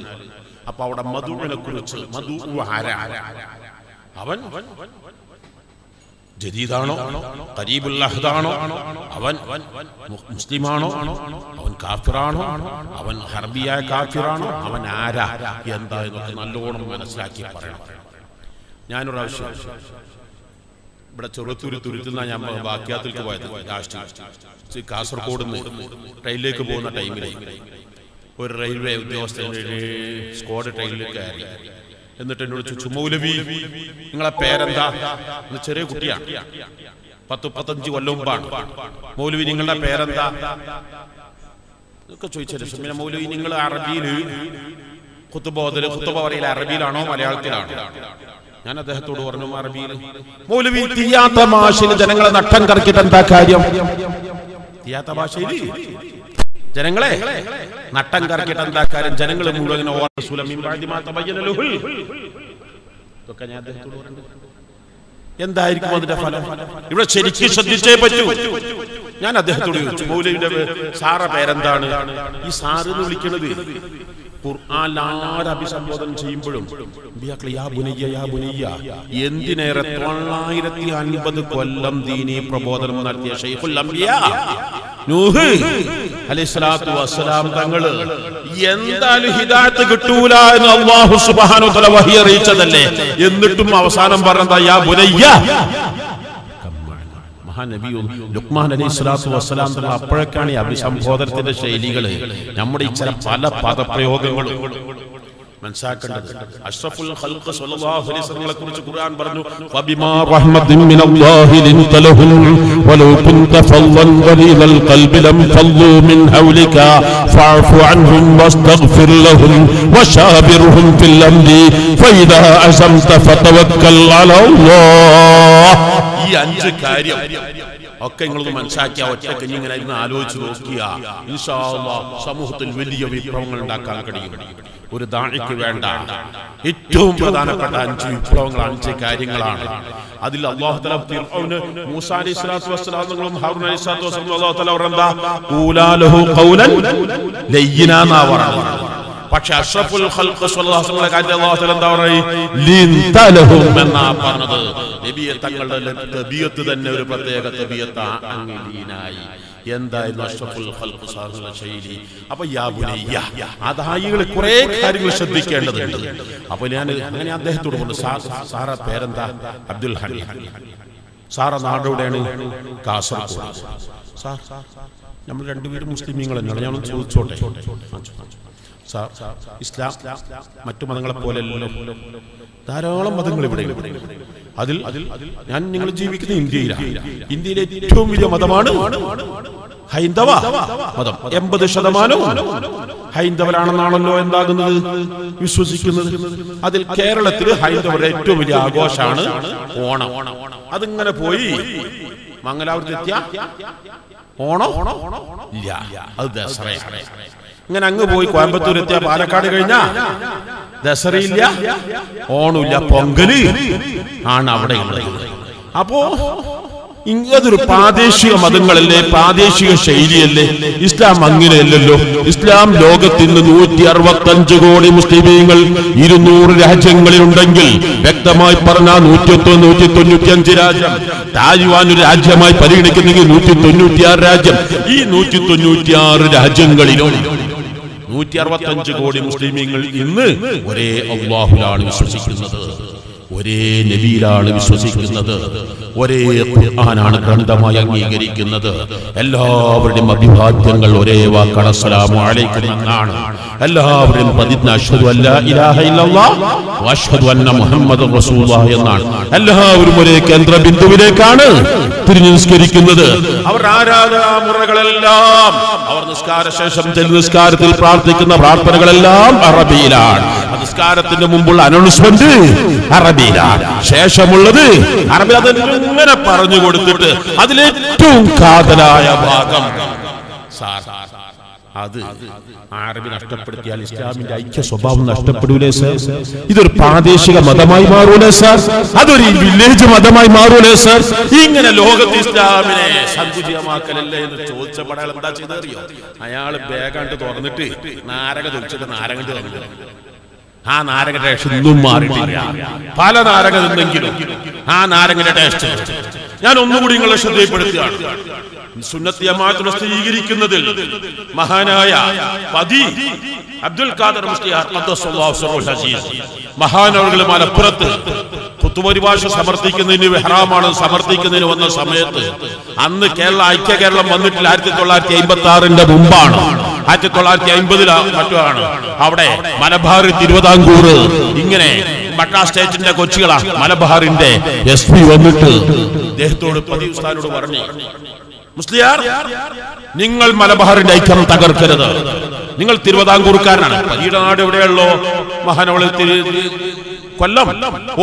അപ്പൊ അവിടെ മധുവിനെ കുറിച്ച് മധു ആരാ അവൻ ജദീദാണോ കരീബുൽ അഹ്ദാണോ അവൻ മു- മുസ്ലിമാണോ അവൻ കാഫിറാണോ അവൻ ഹർബിയായ കാഫിറാണോ അവൻ ആരാ എന്താ എന്നൊക്കെ നല്ലോണം മനസ്സിലാക്കി പറയണം ഞാനൊരു പ്രാവശ്യം ഇവിടെ ചെറുത്തൂര് തുരുത്തുന്ന ഞാൻ ബാക്കിയാത്തിലേക്ക് പോയത് ലാസ്റ്റ്. കാസർഗോഡ് ട്രെയിനിലേക്ക് പോകുന്ന ടൈമിൽ ഒരു റെയിൽവേ ഉദ്യോഗസ്ഥൻ സ്ക്വാഡ് ട്രെയിനിലേക്ക് കയറി. എന്നിട്ട് എന്നോട് ചോദിച്ചു നിങ്ങളെ പേരെന്താ? ചെറിയ കുട്ടിയാണ്. പത്ത് മുപ്പത്തഞ്ച് കൊല്ലം മുമ്പാണ്. മൗലവി നിങ്ങളുടെ പേരെന്താ? ഇതൊക്കെ ചോദിച്ചത് മൗലവി നിങ്ങൾ അറബിയിൽ കുത്തുബോധൽ കുത്തുബ പറയില്ല അറബിയിലാണോ മലയാളത്തിലാണോ? ഞാൻ അദ്ദേഹത്തോട് പറഞ്ഞു അറബിയിൽ മൗലവി തീയാത്ത ഭാഷയിൽ ജനങ്ങളെ നട്ടം കറക്കിട്ട് എന്താ കാര്യം? തീയാത്ത ഭാഷയിൽ ജനങ്ങളെ നട്ടം കറക്കിട്ട് എന്താ കാര്യം? ജനങ്ങൾ മുഴുവൻ. ഇതൊക്കെ ഞാൻ അദ്ദേഹത്തോട് പറഞ്ഞു. എന്തായിരിക്കും അതിന്റെ ഫലം? ഇവിടെ ശരിക്കും ശ്രദ്ധിച്ചേ പറ്റൂ. ഞാൻ അദ്ദേഹത്തോട് ചോദിച്ചു മൗലവിന്റെ സാറ പേരെന്താണ്? ഈ സാറ് എന്ന് വിളിക്കുന്നത് അഭിസംബോധന ചെയ്യുമ്പോഴും എന്തിനേറെ തൊള്ളായിരത്തി അൻപത് കൊല്ലം ദീനി പ്രബോധനം നടത്തിയ ഷെയ്ഖുൽ നൂഹ് അലൈഹിസ്സലാത്തു തങ്ങൾ എന്തായാലും ഹിദായത്ത് എന്ന് സുബ്ഹാനഹു എന്നിട്ടും അവസാനം പറഞ്ഞതാ യാ ബുനയ്യ മഹാനബിയും ലുക്മാൻ അലൈഹി സ്വലാത്തു വസ്സലാം തങ്ങൾ അപ്പോഴൊക്കെയാണ് ഈ അഭിസംബോധനത്തിന്റെ ശൈലികൾ. നമ്മുടെ ഈ ചില പല പദപ്രയോഗങ്ങളും. من الله لنت لهم ولو كنت فظا غليظ القلب لم فضوا من هولك فاعف عنهم واستغفر لهم وشابرهم في الأمر فإذا عزمت فتوكل على الله. ഒക്കെ നിങ്ങളൊന്ന് മനസ്സിലാക്കിയ ഒറ്റയ്ക്ക് ഇനി ഇങ്ങനെ ഇരുന്ന് ആലോചിച്ച് നോക്കിയ സമൂഹത്തിൽ വലിയ വിപ്ലവങ്ങൾ ഉണ്ടാക്കാൻ കഴിയും. ഒരു ദാണിക്ക് വേണ്ട. ഏറ്റവും പ്രധാനപ്പെട്ട അഞ്ച് വിപ്ലവങ്ങൾ അഞ്ച് കാര്യങ്ങളാണ്. അതിൽ അള്ളാഹു പക്ഷെ അഷ്റഫുൽ കാര്യത്തിൽ അള്ളാഹു എന്താ പറയുന്നത് എന്നാ പറഞ്ഞത്? നബിയെ തങ്ങളുടെ തബിയത്ത് തന്നെ ഒരു പ്രത്യേക തബിയത്ത അങ്ങലീനായി എന്തായിരുന്നു അഷ്റഫുൽ ശൈലി? അപ്പൊ അതായികൾ കുറേ കാര്യങ്ങൾ ശ്രദ്ധിക്കേണ്ടതുണ്ട്. അപ്പൊ ഞാൻ അങ്ങനെ അദ്ദേഹത്തോട് പറഞ്ഞു സാറ പേരെന്താ? അബ്ദുൽ ഹനി സാറ നാടോടെയാണ് കാസർഗോഡ്. സാർ നമ്മൾ രണ്ടുപേരും മുസ്ലിമീങ്ങൾ തന്നെയാണ് ഞാൻ ചോദിച്ചോട്ടെ? സാർ ഇസ്ലാം മറ്റു മതങ്ങളെ പോലെയല്ലോ ധാരാളം മതങ്ങൾ ഇവിടെ അതിൽ ഞാൻ നിങ്ങൾ ജീവിക്കുന്ന ഇന്ത്യയിലാണ്. ഇന്ത്യയിലെ ഏറ്റവും വലിയ മതമാണ് ഹൈന്ദവ മതം. എൺപത് ശതമാനം ഹൈന്ദവരാണെന്നാണല്ലോ എന്താകുന്നത്? വിശ്വസിക്കുന്നത്. അതിൽ കേരളത്തിൽ ഹൈന്ദവരുടെ ഏറ്റവും വലിയ ആഘോഷമാണ് ഓണം. അതിങ്ങനെ പോയി മംഗലാപുരത്തെത്തിയ ഓണം? ഇല്ല. അത് ദസറയാണ്. ഇങ്ങനെ അങ്ങ് പോയി കോയമ്പത്തൂർ എത്തിയ പാലക്കാട് കഴിഞ്ഞ? ദസറയില്ല? ഓണില്ല പൊങ്കൽ ആണ് അവിടെ ഉള്ളത്. അപ്പോ ഇങ്ങതൊരു പ്രാദേശിക മതങ്ങളല്ലേ? പ്രാദേശിക ശൈലിയല്ലേ? ഇസ്ലാം അങ്ങനെയല്ലല്ലോ. ഇസ്ലാം ലോകത്ത് ഇന്ന് നൂറ്റി അറുപത്തഞ്ച് കോടി മുസ്ലിമീങ്ങൾ ഇരുന്നൂറ് രാജ്യങ്ങളിലുണ്ടെങ്കിൽ വ്യക്തമായി പറഞ്ഞാൽ നൂറ്റി നൂറ്റി തൊണ്ണൂറ്റി അഞ്ച് രാജ്യം. തായ്വാൻ ഒരു രാജ്യമായി പരിഗണിക്കുന്നെങ്കിൽ നൂറ്റി തൊണ്ണൂറ്റിയാറ് രാജ്യം. ഈ നൂറ്റി തൊണ്ണൂറ്റിയാറ് രാജ്യങ്ങളിലും നൂറ്റി അറുപത്തഞ്ച് കോടി മുസ്ലിമീങ്ങൾ ഇന്ന് ഒരേ അള്ളാഹുലാണ് വിശ്വസിക്കുന്നത്. ഒരേ നബിയിലാണ് വിശ്വസിക്കുന്നത്. ഒരേ ഖുർആനാണ് ഗ്രന്ഥമായി അംഗീകരിക്കുന്നത്. എല്ലാവരുടെയും അഭിവാദ്യങ്ങൾ ഒരേ വാക്കാണ്. അസ്സലാമു അലൈക്കും എന്നാണ്. എല്ലാവരുടെയും പ്രതിജ്ഞ അഷ്ഹദു അല്ലാ ഇലാഹ ഇല്ലല്ലാഹ് വഅഷ്ഹദു അന്ന മുഹമ്മദൻ റസൂലുള്ളാഹ് എന്നാണ്. എല്ലാവരും ഒരേ കേന്ദ്ര ബിന്ദുവിലേക്കാണ് തിരിഞ്ഞു നിസ്കരിക്കുന്നത്. അവർ ആരാധനാ മുറകളെല്ലാം അവർ നിസ്കാര ശേഷം നിസ്കാരത്തിൽ പ്രാർത്ഥിക്കുന്ന പ്രാർത്ഥനകളെല്ലാം അറബിയിലാണ്. നിസ്കാരത്തിന്റെ മുമ്പുള്ള അനൗൺസ്മെന്റ് അറബിയിലാണ് ശേഷമുള്ളത് അറബി അത് ഇങ്ങനെ പറഞ്ഞു കൊടുത്തിട്ട് അതിലേറ്റവും കാതലായ ഭാഗം അത് അറബി നഷ്ടപ്പെടുത്തിയാൽ ഇസ്ലാമിന്റെ ഐക്യ സ്വഭാവം നഷ്ടപ്പെടൂലേ സർ? ഇതൊരു പ്രാദേശിക മതമായി മാറൂലേ സർ? അതൊരു വില്ലേജ് മതമായി മാറൂലേ സർ? ഇങ്ങനെ ലോകത്ത് ഇസ്ലാമിനെ സങ്കുചിതമാക്കലല്ലേ എന്ന് ചോദിച്ചപ്പോൾ അയാൾ എന്താ ചെയ്തറിയോ തുറന്നിട്ട് നാരക തൊളിച്ചിട്ട് നാരകണ്ട് തന്നു ആ നാരക ടേസ്റ്റ് ഒന്നും മാറിയിട്ടില്ല. പല നാരക നിന്നെങ്കിലും ആ നാരങ്ങന്റെ ടേസ്റ്റ് ഞാൻ ഒന്നുകൂടി നിങ്ങളെ ശ്രദ്ധയിൽപ്പെടുത്തുകയാണ്. സുന്നത്തി സ്ഥിരീകരിക്കുന്നതിൽ മഹാനായ പതി അബ്ദുൽ ഖാദർ മഹാനവറുകൾ മലപ്പുറത്ത് പുത്തുപരിഭാഷ സമർത്ഥിക്കുന്നതിന് ഹറാമാണ് സമർത്ഥിക്കുന്നതിന് വന്ന സമയത്ത് അന്ന് കേരള ഐക്യ കേരളം വന്നിട്ടില്ല. ആയിരത്തി തൊള്ളായിരത്തി അമ്പത്തി ആറിന്റെ മുമ്പാണ്. ആയിരത്തി തൊള്ളായിരത്തി അമ്പതിലാ മറ്റുമാണ്. അവിടെ മലബാർ തിരുവിതാംകൂർ ഇങ്ങനെ പട്ടാ സ്റ്റേറ്റിന്റെ കൊച്ചുകളാണ് മലബാറിന്റെ എസ് പി വന്നിട്ട് അദ്ദേഹത്തോട് പതിവ് സ്ഥാനോട് പറഞ്ഞു. മുസ്ലിയാർ നിങ്ങൾ മലബാറിന്റെ ഐക്യം തകർക്കരുത്. നിങ്ങൾ തിരുവിതാംകൂർക്കാരനാണ് പരീടനാട് നാട് എവിടെയുള്ളോ മഹാനവളി കൊല്ലം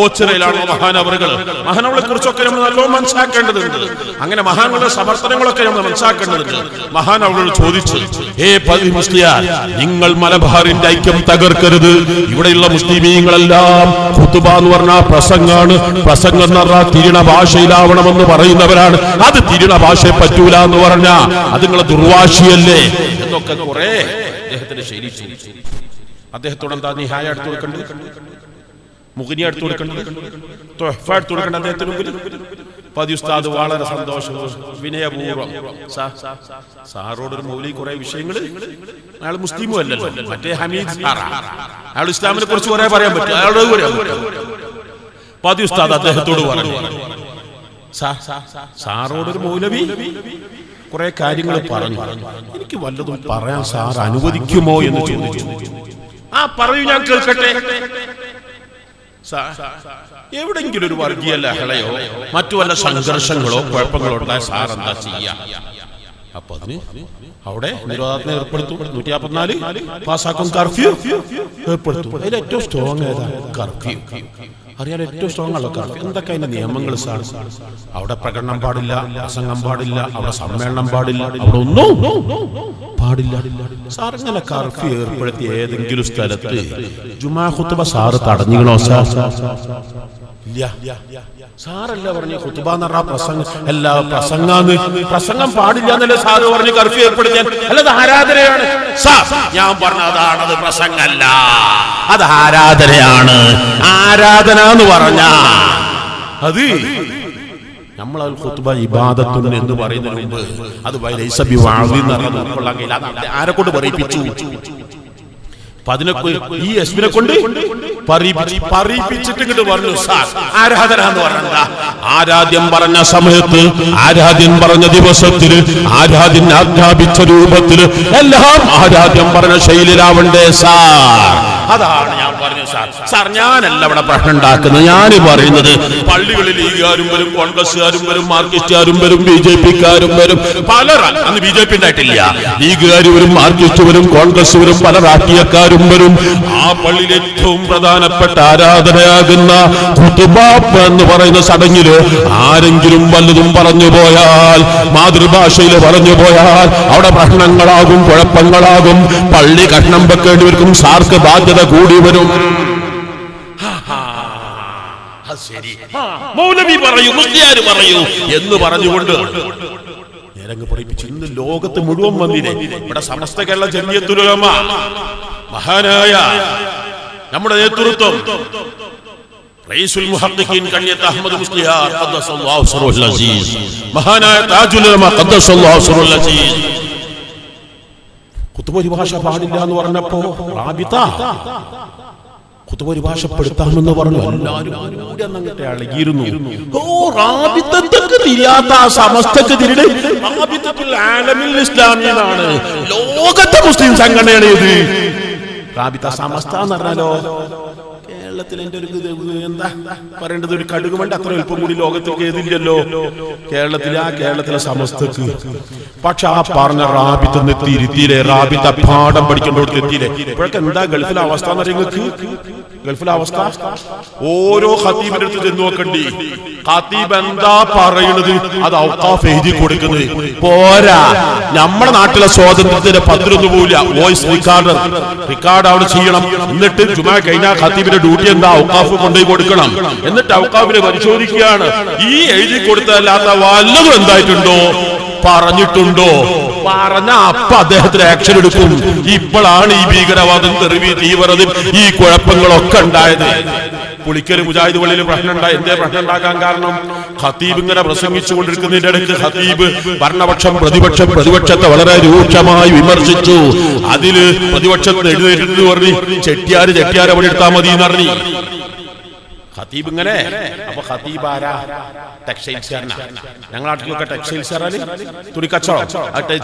ഓച്ചിറയിലാണ് മഹാനവറുകൾ. മഹാനവളെ കുറിച്ചൊക്കെ നമ്മൾ നല്ലോണം മനസ്സിലാക്കേണ്ടതുണ്ട്. അങ്ങനെ മഹാനവളുടെ സമർത്ഥനങ്ങളൊക്കെ നമ്മൾ മനസ്സിലാക്കേണ്ടതുണ്ട്. മഹാനവളോട് ചോദിച്ചു ഏ പതി മുസ്ലിയാർ നിങ്ങൾ മലബാറിന്റെ ഐക്യം തകർക്കരുത്. ഇവിടെയുള്ള മുസ്ലിമീങ്ങളെല്ലാം ഖുതുബ എന്ന് പറഞ്ഞ പ്രസംഗാണ്. പ്രസംഗം എന്ന് പറഞ്ഞാൽ തിരിണ ഭാഷയിലാവണമെന്ന് പറയുന്നവരാണ്. അത് തിരിണ ഭാഷയെ പറ്റൂല എന്ന് പറഞ്ഞ അത് നിങ്ങളെ ദുർവാശിയല്ലേ? എന്നൊക്കെ കുറെ അദ്ദേഹത്തിന്റെ ശരി അദ്ദേഹത്തോട് എന്താ നീ ഹായ എടുത്തു മുഖിനി എടുത്തു കൊടുക്കേണ്ടത് തൊഹ്ഫ എടുത്തു കൊടുക്കേണ്ടത് അദ്ദേഹത്തിന് മുമ്പിൽ. പതി ഉസ്താദ് വളരെ സന്തോഷവും വിനയപൂർവം. സാറോട് ഒരു മൗലി കുറെ വിഷയങ്ങൾ അയാൾ മുസ്ലിമും അല്ലല്ലോ. മറ്റേ ഹമീദ് അയാൾ ഇസ്ലാമിനെ കുറിച്ച് കുറെ പറയാൻ പറ്റും. അയാളോട് പറയാൻ പറ്റും. പതി ഉസ്താദ് അദ്ദേഹത്തോട് പറഞ്ഞു. സാറോട് ഒരു മൗലവി കുറെ കാര്യങ്ങൾ പറഞ്ഞു. എനിക്ക് വല്ലതും പറയാൻ സാർ അനുവദിക്കുമോ എന്ന് ചോദിച്ചു. ആ പറയൂ ഞാൻ കേൾക്കട്ടെ. എവിടെങ്കിലും ഒരു വർഗീയ ലഹളയോ മറ്റു വല്ല സംഘർഷങ്ങളോ കുഴപ്പങ്ങളോ ഉണ്ടായ സാർ എന്താ ചെയ്യാ? അപ്പൊ അതിന് അവിടെ നിരോധനം ഏർപ്പെടുത്തും. നൂറ്റി പാസ്സാക്കും കർഫ്യൂ. ഏർപ്പെടുത്തും. അതിൽ ഏറ്റവും സ്ട്രോങ് ഏതാണ് കർഫ്യൂ. അറിയാൻ ഏറ്റവും സ്ട്രോങ് ആണല്ലോ കർഫ്യൂ എന്തൊക്കെ അതിന്റെ നിയമങ്ങൾ സാർ? അവിടെ പ്രകടനം പാടില്ല പ്രസംഗം പാടില്ല അവിടെ സമ്മേളനം പാടില്ല. അവിടെ ഒന്നും പാടില്ല. സാർ ഇങ്ങനെ കർഫ്യൂ ഏർപ്പെടുത്തിയ ഏതെങ്കിലും സ്ഥലത്ത് ജുമാ ഹുത്തുബ സാറ് തടഞ്ഞിക്കണോ സാർ? സാറല്ല പറഞ്ഞു ഖുത്തുബ എന്ന് പറഞ്ഞാൽ പ്രസംഗം. അല്ല പ്രസംഗാന്ന്. പ്രസംഗം പാടില്ല എന്നല്ലേ സാറ് പറഞ്ഞു കർഫ്യൂ ഏർപ്പെടുത്താൻ അല്ലത് ആരാധനയാണ്? സാർ ഞാൻ പറഞ്ഞതാണ് അത് പ്രസംഗല്ല അത് ആരാധനയാണ്. ആരാധന എന്ന് പറഞ്ഞ. അത് നമ്മൾ അത് ഖുത്ബ ഇബാദത്തുൻ എന്ന് പറയുന്നതിന് മുമ്പ് അത് ലൈസ ബിവാദി എന്ന് അത് ആരെ കൊണ്ട് പറയിപ്പിച്ചു? അപ്പൊ അതിനൊക്കെ ഈ എസ്മിനെ കൊണ്ട് പറയിപ്പിച്ചിട്ട് പറഞ്ഞു സാർ ആരാധന എന്ന് പറഞ്ഞാ? ആരാധ്യം പറഞ്ഞ സമയത്ത് ആരാധ്യൻ പറഞ്ഞ ദിവസത്തിൽ ആരാധ്യൻ ആജ്ഞാപിച്ച രൂപത്തിൽ എല്ലാം ആരാധ്യം പറഞ്ഞ ശൈലിയിലാവണ്ടേ സാർ അതാണ് ഞാൻ പറഞ്ഞത് സാർ. സാർ ഞാനല്ല ഇവിടെ പ്രശ്നം ഉണ്ടാക്കുന്നത് ഞാൻ പറയുന്നത് പള്ളികളിൽ ലീഗുകാരും വരും കോൺഗ്രസ്സുകാരും വരും മാർക്സിസ്റ്റുകാരും വരും ബി ജെ പിക്കാരും വരും. പല അന്ന് ബി ജെ പി ഉണ്ടായിട്ടില്ല. ലീഗുകാർ വരും മാർക്സിസ്റ്റ് വരും കോൺഗ്രസ് വരും പല രാഷ്ട്രീയക്കാരും വരും. ആ പള്ളിയിൽ ഏറ്റവും പ്രധാനപ്പെട്ട ആരാധനയാകുന്ന ഖുതുബാപ്പ് എന്ന് പറയുന്ന ചടങ്ങിൽ ആരെങ്കിലും വല്ലതും പറഞ്ഞു പോയാൽ മാതൃഭാഷയിൽ പറഞ്ഞു പോയാൽ അവിടെ പ്രശ്നങ്ങളാകും കുഴപ്പങ്ങളാകും. പള്ളി കഷ്ണം വെക്കേണ്ടി വരും സാർക്ക് ബാധ്യത കൂടി വരും. മൗലവി എന്ന് പറഞ്ഞുകൊണ്ട് ഇന്ന് ലോകത്ത് മുഴുവൻ വന്നില്ലേ? ഇവിടെ സമസ്ത കേരള ജമിയത്തുലമ മഹാനായ നമ്മുടെ നേതൃത്വം മുഹദ്ദിഖീൻ അഹ്മദ് മുസ്ലിയാർ അസീസ് മഹാനായ താജുൽ ഉലമ ഖദ്ദസല്ലാഹു സിറഹുൽ അസീസ് തിരിയാത്ത ആ സമസ്തക്ക് തിരിടെ. റാബിത്തത്തുൽ ആലമിൽ ഇസ്ലാമിയതാണ് ലോകത്തെ മുസ്ലിം സംഘടനയാണ് ഇത്. റാബിത്ത സമസ്ത എന്ന് പറഞ്ഞാലോ? കേരളത്തിൽ എന്റെ ഒരു എന്താ? പറയേണ്ടത് ഒരു കടുക് വേണ്ട അത്ര എളുപ്പം കൂടി ലോകത്തിൽ ഏതില്ലല്ലോ? കേരളത്തിലെ ആ കേരളത്തിലെ സമസ്തക്ക്. പക്ഷെ ആ പറഞ്ഞ റാബിത്ത് എത്തിയിരുത്തിയില്ലേ റാബിത്ത പാഠം പഠിക്കേണ്ടോടത്ത് എത്തിയില്ലേ? ഇപ്പോഴൊക്കെ എന്താ ഗൾഫിലെ അവസ്ഥ എന്ന് നിങ്ങൾക്ക്? ഗൾഫിലെ അവസ്ഥ ഓരോ ഖത്തീബിന്റെ അടുത്ത് ചെന്ന് നോക്കണ്ടി. ഖത്തീബ് എന്താ പറയുന്നത്? അത് ഔക്കാഫ് എഴുതി കൊടുക്കുന്നത്. പോരാ. നമ്മുടെ നാട്ടിലെ സ്വാതന്ത്ര്യത്തിന്റെ പത്രൊന്നും പോവില്ല. Voice recorder. റിക്കാർഡ് അവിടെ ചെയ്യണം. എന്നിട്ട് ജുമാ കഴിഞ്ഞാൽ ഖത്തീബിന്റെ ഡ്യൂട്ടി എന്താ? ഔക്കാഫ് കൊണ്ടുപോയി കൊടുക്കണം. എന്നിട്ട് ഔക്കാഫിനെ പരിശോധിക്കുകയാണ്. ഈ എഴുതി കൊടുത്തല്ലാത്ത വല്ലതും എന്തായിട്ടുണ്ടോ? പറഞ്ഞിട്ടുണ്ടോ? പറഞ്ഞ അപ്പ അദ്ദേഹത്തിന് ആക്ഷൻ എടുക്കും. ഇപ്പോഴാണ് ഈ ഭീകരവാദം തെറിവി തീവ്രതയും ഈ കുഴപ്പങ്ങളൊക്കെ ഉണ്ടായത്. പുളിക്കൽ മുജാഹിദ് പള്ളിയിൽ പ്രശ്നം ഉണ്ടായി. എന്തേ പ്രശ്നം ഉണ്ടാക്കാൻ കാരണം? ഖത്തീബ് ഇങ്ങനെ പ്രസംഗിച്ചു കൊണ്ടിരിക്കുന്നതിന്റെ ഇടയ്ക്ക് ഖത്തീബ് ഭരണപക്ഷം പ്രതിപക്ഷം പ്രതിപക്ഷത്തെ വളരെ രൂക്ഷമായി വിമർശിച്ചു. അതിൽ പ്രതിപക്ഷത്തെ എഴുന്നേറ്റ് പറഞ്ഞു ചെട്ടിയാര് ചെട്ടിയാരെ അവിടെ എടുത്താൽ മതി എന്ന് പറഞ്ഞു. ഖത്തീബ് ഇങ്ങനെ അപ്പൊ ഖത്തീബ് ആരാ ടെക്സ്റ്റൈൽസുകാരനാ ഞങ്ങളുടെ നാട്ടിലൊക്കെ ടെക്സ്റ്റൈൽസുകാരാണ് തുണിക്കച്ചവടം.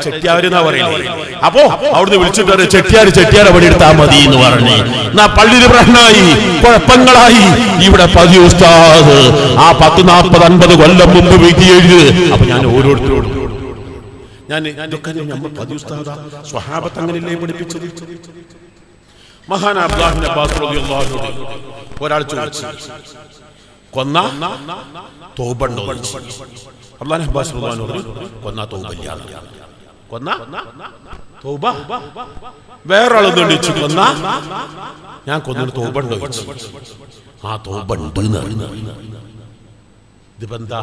ചെട്ടിയാർ എന്നാ പറയുന്നത് അപ്പോ അവിടുന്ന് വിളിച്ചിട്ട് ചെട്ടിയാര് ചെട്ടിയാർ അവിടെ എടുത്താൽ മതി എന്ന് പറഞ്ഞു. എന്നാ പള്ളിയിൽ പ്രശ്നമായി കുഴപ്പങ്ങളായി. ഇവിടെ പതി ഉസ്താദ്. ആ പത്ത് നാൽപ്പത് അൻപത് കൊല്ലം മുമ്പ് വിധി എഴുതി അപ്പൊ ഞാൻ ഓരോരുത്തരോടും ഞാൻ ഇതൊക്കെ നമ്മൾ പതി ഉസ്താദ. സ്വഹാബത്ത് അങ്ങനെയല്ലേ മഹാൻ അബ്ദുല്ലാഹിബ്നു അബ്ബാസ് റളിയല്ലാഹു അൻഹു ഒരാൾ ചോദിച്ചു കൊന്ന? തോബണ്ടോ അബ്ദുല്ലാഹി അബ്ബാസ് റളിയല്ലാഹു അൻഹു പറഞ്ഞു, കൊന്ന തോബല്ല കൊന്ന? തോബ വേറൊരാൾ ചോദിച്ചു കൊന്ന? ഞാൻ കൊന്നിട്ട് തോബണ്ടോ ചോദിച്ചു. ആ തോബണ്ട് എന്താ?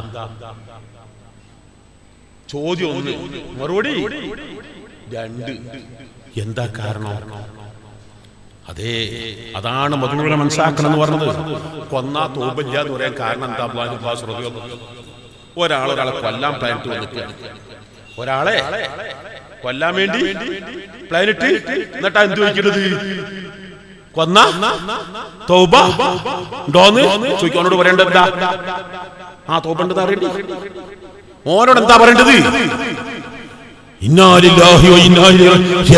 ചോദ്യം ഒന്ന് മറുപടി? രണ്ട്. എന്താ കാരണം? അതെ അതാണ് മധുരം മനസ്സിലാക്കണം എന്ന് പറഞ്ഞത്. കൊന്നാ തോപ്പില്ല എന്ന് പറയാൻ കാരണം എന്താ അൻഹു. ഒരാൾ ഒരാളെ കൊല്ലാൻ പ്ലാനിട്ട് വന്നിട്ട്. ഒരാളെ കൊല്ലാൻ വേണ്ടി പ്ലാനിട്ട് എന്നിട്ടാ എന്ത് ചോദിക്കുന്നത് കൊന്ന പറയണ്ടാ ഉണ്ടോന്ന് ചോദിക്കാനോട് പറയേണ്ടത് എന്താ? ആ തോപ്പുണ്ടെന്ന് അറിയണ്ടേ? ഓനോട് എന്താ പറയേണ്ടത് ഇന്നാലില്ലാഹി വ ഇന്നാ ഇലൈഹി റാജി-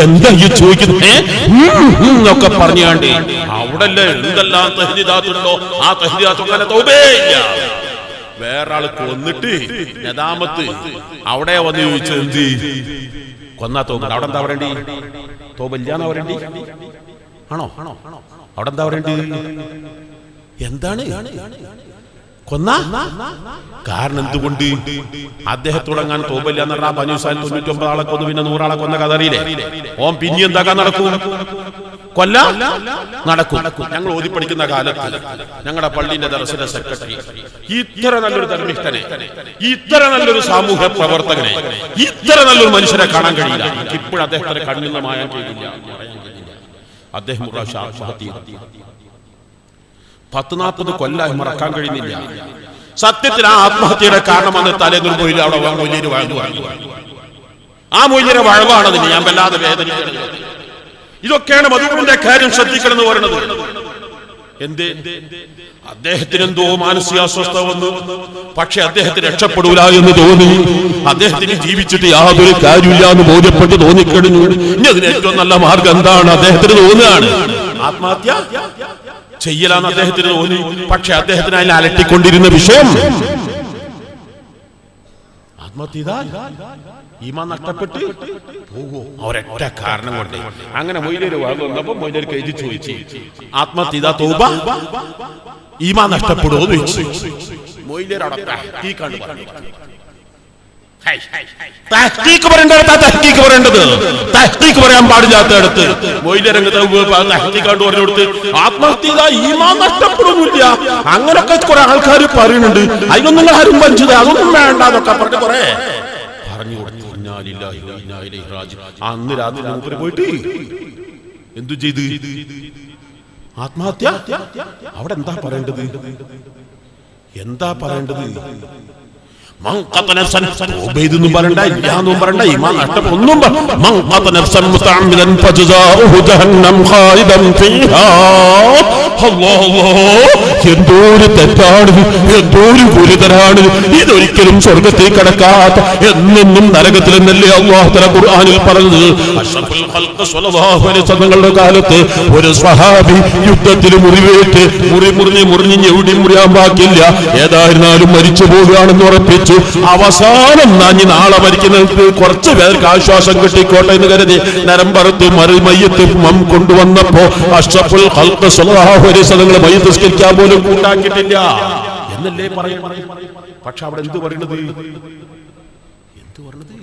എന്താ ഈ ചോദിക്കുന്നത് എന്നൊക്കെ പറഞ്ഞാണ്ട് അവിടെ എന്തെല്ലാം ആ വേറെ ആൾ കൊന്നിട്ട് നദാമത്ത് അവിടെ വന്ന് ചോദിച്ചത് എന്ത്? കൊന്നാ തോന്നുന്നു അവിടെ എന്താ പറയണ്ടി? തോബല്ലാന്നാ പറയണ്ടി? ആണോ? അവിടെ എന്താ പറയണ്ടി? എന്താണ്? കൊന്ന? കാരണം എന്തുകൊണ്ട്? അദ്ദേഹത്തോടങ്ങാൻ തോപ്പില്ല എന്ന് പറഞ്ഞാൽ പനൂസാൻ തൊണ്ണൂറ്റി ഒമ്പത് ആളെ കൊന്നു പിന്നെ നൂറാളെ കൊന്ന കഥ ഓം പിന്നെ എന്താക്കാൻ നടക്കും? കൊല്ല? നടക്കും. ഞങ്ങൾ ഓതിപ്പടിക്കുന്ന കാലത്ത് ഞങ്ങളുടെ പള്ളിന്റെ ദർശന സെക്രട്ടറി ഇത്ര നല്ലൊരു ധർമ്മിഷ്ഠനെ ഇത്ര നല്ലൊരു സാമൂഹ്യ പ്രവർത്തകനെ ഇത്ര നല്ലൊരു മനുഷ്യനെ കാണാൻ കഴിയില്ല. ഇപ്പോഴും അദ്ദേഹത്തിന്റെ കണ്ണിൽ നിന്ന് മായാൻ കഴിയില്ല. അദ്ദേഹം ആത്മഹത്യ പത്ത് നാൽപ്പത് കൊല്ലായി മറക്കാൻ കഴിയുന്നില്ല. സത്യത്തിൽ ആ ആത്മഹത്യയുടെ കാരണം അന്ന് തലേന്ന് പോയി അവിടെ മൊയിലിന് വാങ്ങി വാങ്ങി ആ മൊയിലിന്റെ വഴവാണ് അതിന്. ഞാൻ വല്ലാതെ വേദനിക്കുന്നത് ഇതൊക്കെയാണ് മധുവിന്റെ കാര്യം ശ്രദ്ധിക്കണം എന്ന് പറയുന്നത്. എന്തേ? അദ്ദേഹത്തിന് എന്തോ മാനസികാസ്വസ്ഥ വന്നു. പക്ഷെ അദ്ദേഹത്തിന് രക്ഷപ്പെടൂല എന്ന് തോന്നി. അദ്ദേഹത്തിന് ജീവിച്ചിട്ട് യാതൊരു കാര്യമില്ല എന്ന് ബോധ്യപ്പെട്ട് തോന്നിക്കഴിഞ്ഞു. ഇനി അതിന് ഏറ്റവും നല്ല മാർഗം എന്താണ്? അദ്ദേഹത്തിന് തോന്നുകയാണ്. ആത്മഹത്യ? ചെയ്യലാന്ന് അദ്ദേഹത്തിന് തോന്നി. പക്ഷെ അദ്ദേഹത്തിന് അതിൽ അലട്ടിക്കൊണ്ടിരുന്ന വിഷയം. നഷ്ടപ്പെട്ട് പോകുമോ ഒരൊറ്റ കാരണം കൊണ്ട്. അങ്ങനെ വാങ്ങി വന്നപ്പോ മൊയ്ലൊരു എഴുതി ചോദിച്ചു. ആത്മഹത്യ തോബ? ഈമാൻ നഷ്ടപ്പെടുമോ എന്ന് ചോദിച്ചു. നഷ്ടപ്പെടുന്നില്ല. അങ്ങനൊക്കെ കുറെ ആൾക്കാർ പറയുന്നുണ്ട്. അതിനൊന്നും നിങ്ങൾ ആരും വഞ്ചിത അതൊന്നും വേണ്ട എന്നൊക്കെ പറഞ്ഞു കുറെ പറഞ്ഞു കൊടുത്തു. അന്ന് രാത്രി മൂപ്പര് പോയിട്ട് എന്തു ചെയ്ത്? ആത്മഹത്യ? അവിടെ എന്താ പറയേണ്ടത്? എന്താ പറയേണ്ടത്? മൻ നഫ്സൻ തൗബ ഇതൊന്നും പറയണ്ട ഇമാൻ ഇതൊരിക്കലും സ്വർഗത്തിൽ കടക്കാത്ത എന്നെന്നും നരകത്തിൽ എന്നല്ലേ അള്ളാഹുത്തല പറഞ്ഞത്? തങ്ങളുടെ കാലത്ത് ഒരു സ്വഹാബി യുദ്ധത്തിൽ മുറിവേറ്റ് മുറി മുറിഞ്ഞ് മുറിഞ്ഞ് എവിടെയും മുറിയാൻ ബാക്കിയില്ല. ഏതായിരുന്നാലും മരിച്ചു പോവുകയാണെന്ന് ഉറപ്പിച്ചു. അവസാനം നാഞ്ഞി നാളെ മരിക്കുന്നത് കുറച്ച് പേർക്ക് ആശ്വാസം കിട്ടിക്കോട്ടെ എന്ന് കരുതി നരമ്പറത്ത് മറി മയ്യത്ത് മം കൊണ്ടുവന്നപ്പോ അഷ്റഫുൽ ഹൽക്ക് സ്വല്ലല്ലാഹു അലൈഹി വസല്ലമയുടെ മയ്യത്ത് നിസ്കരിക്കാൻ പോലും കൂട്ടാക്കിയിട്ടില്ല. എന്നല്ലേ പറയുന്നത് പക്ഷെ അവിടെ എന്ത് പറയണത്? എന്ത് പറഞ്ഞത്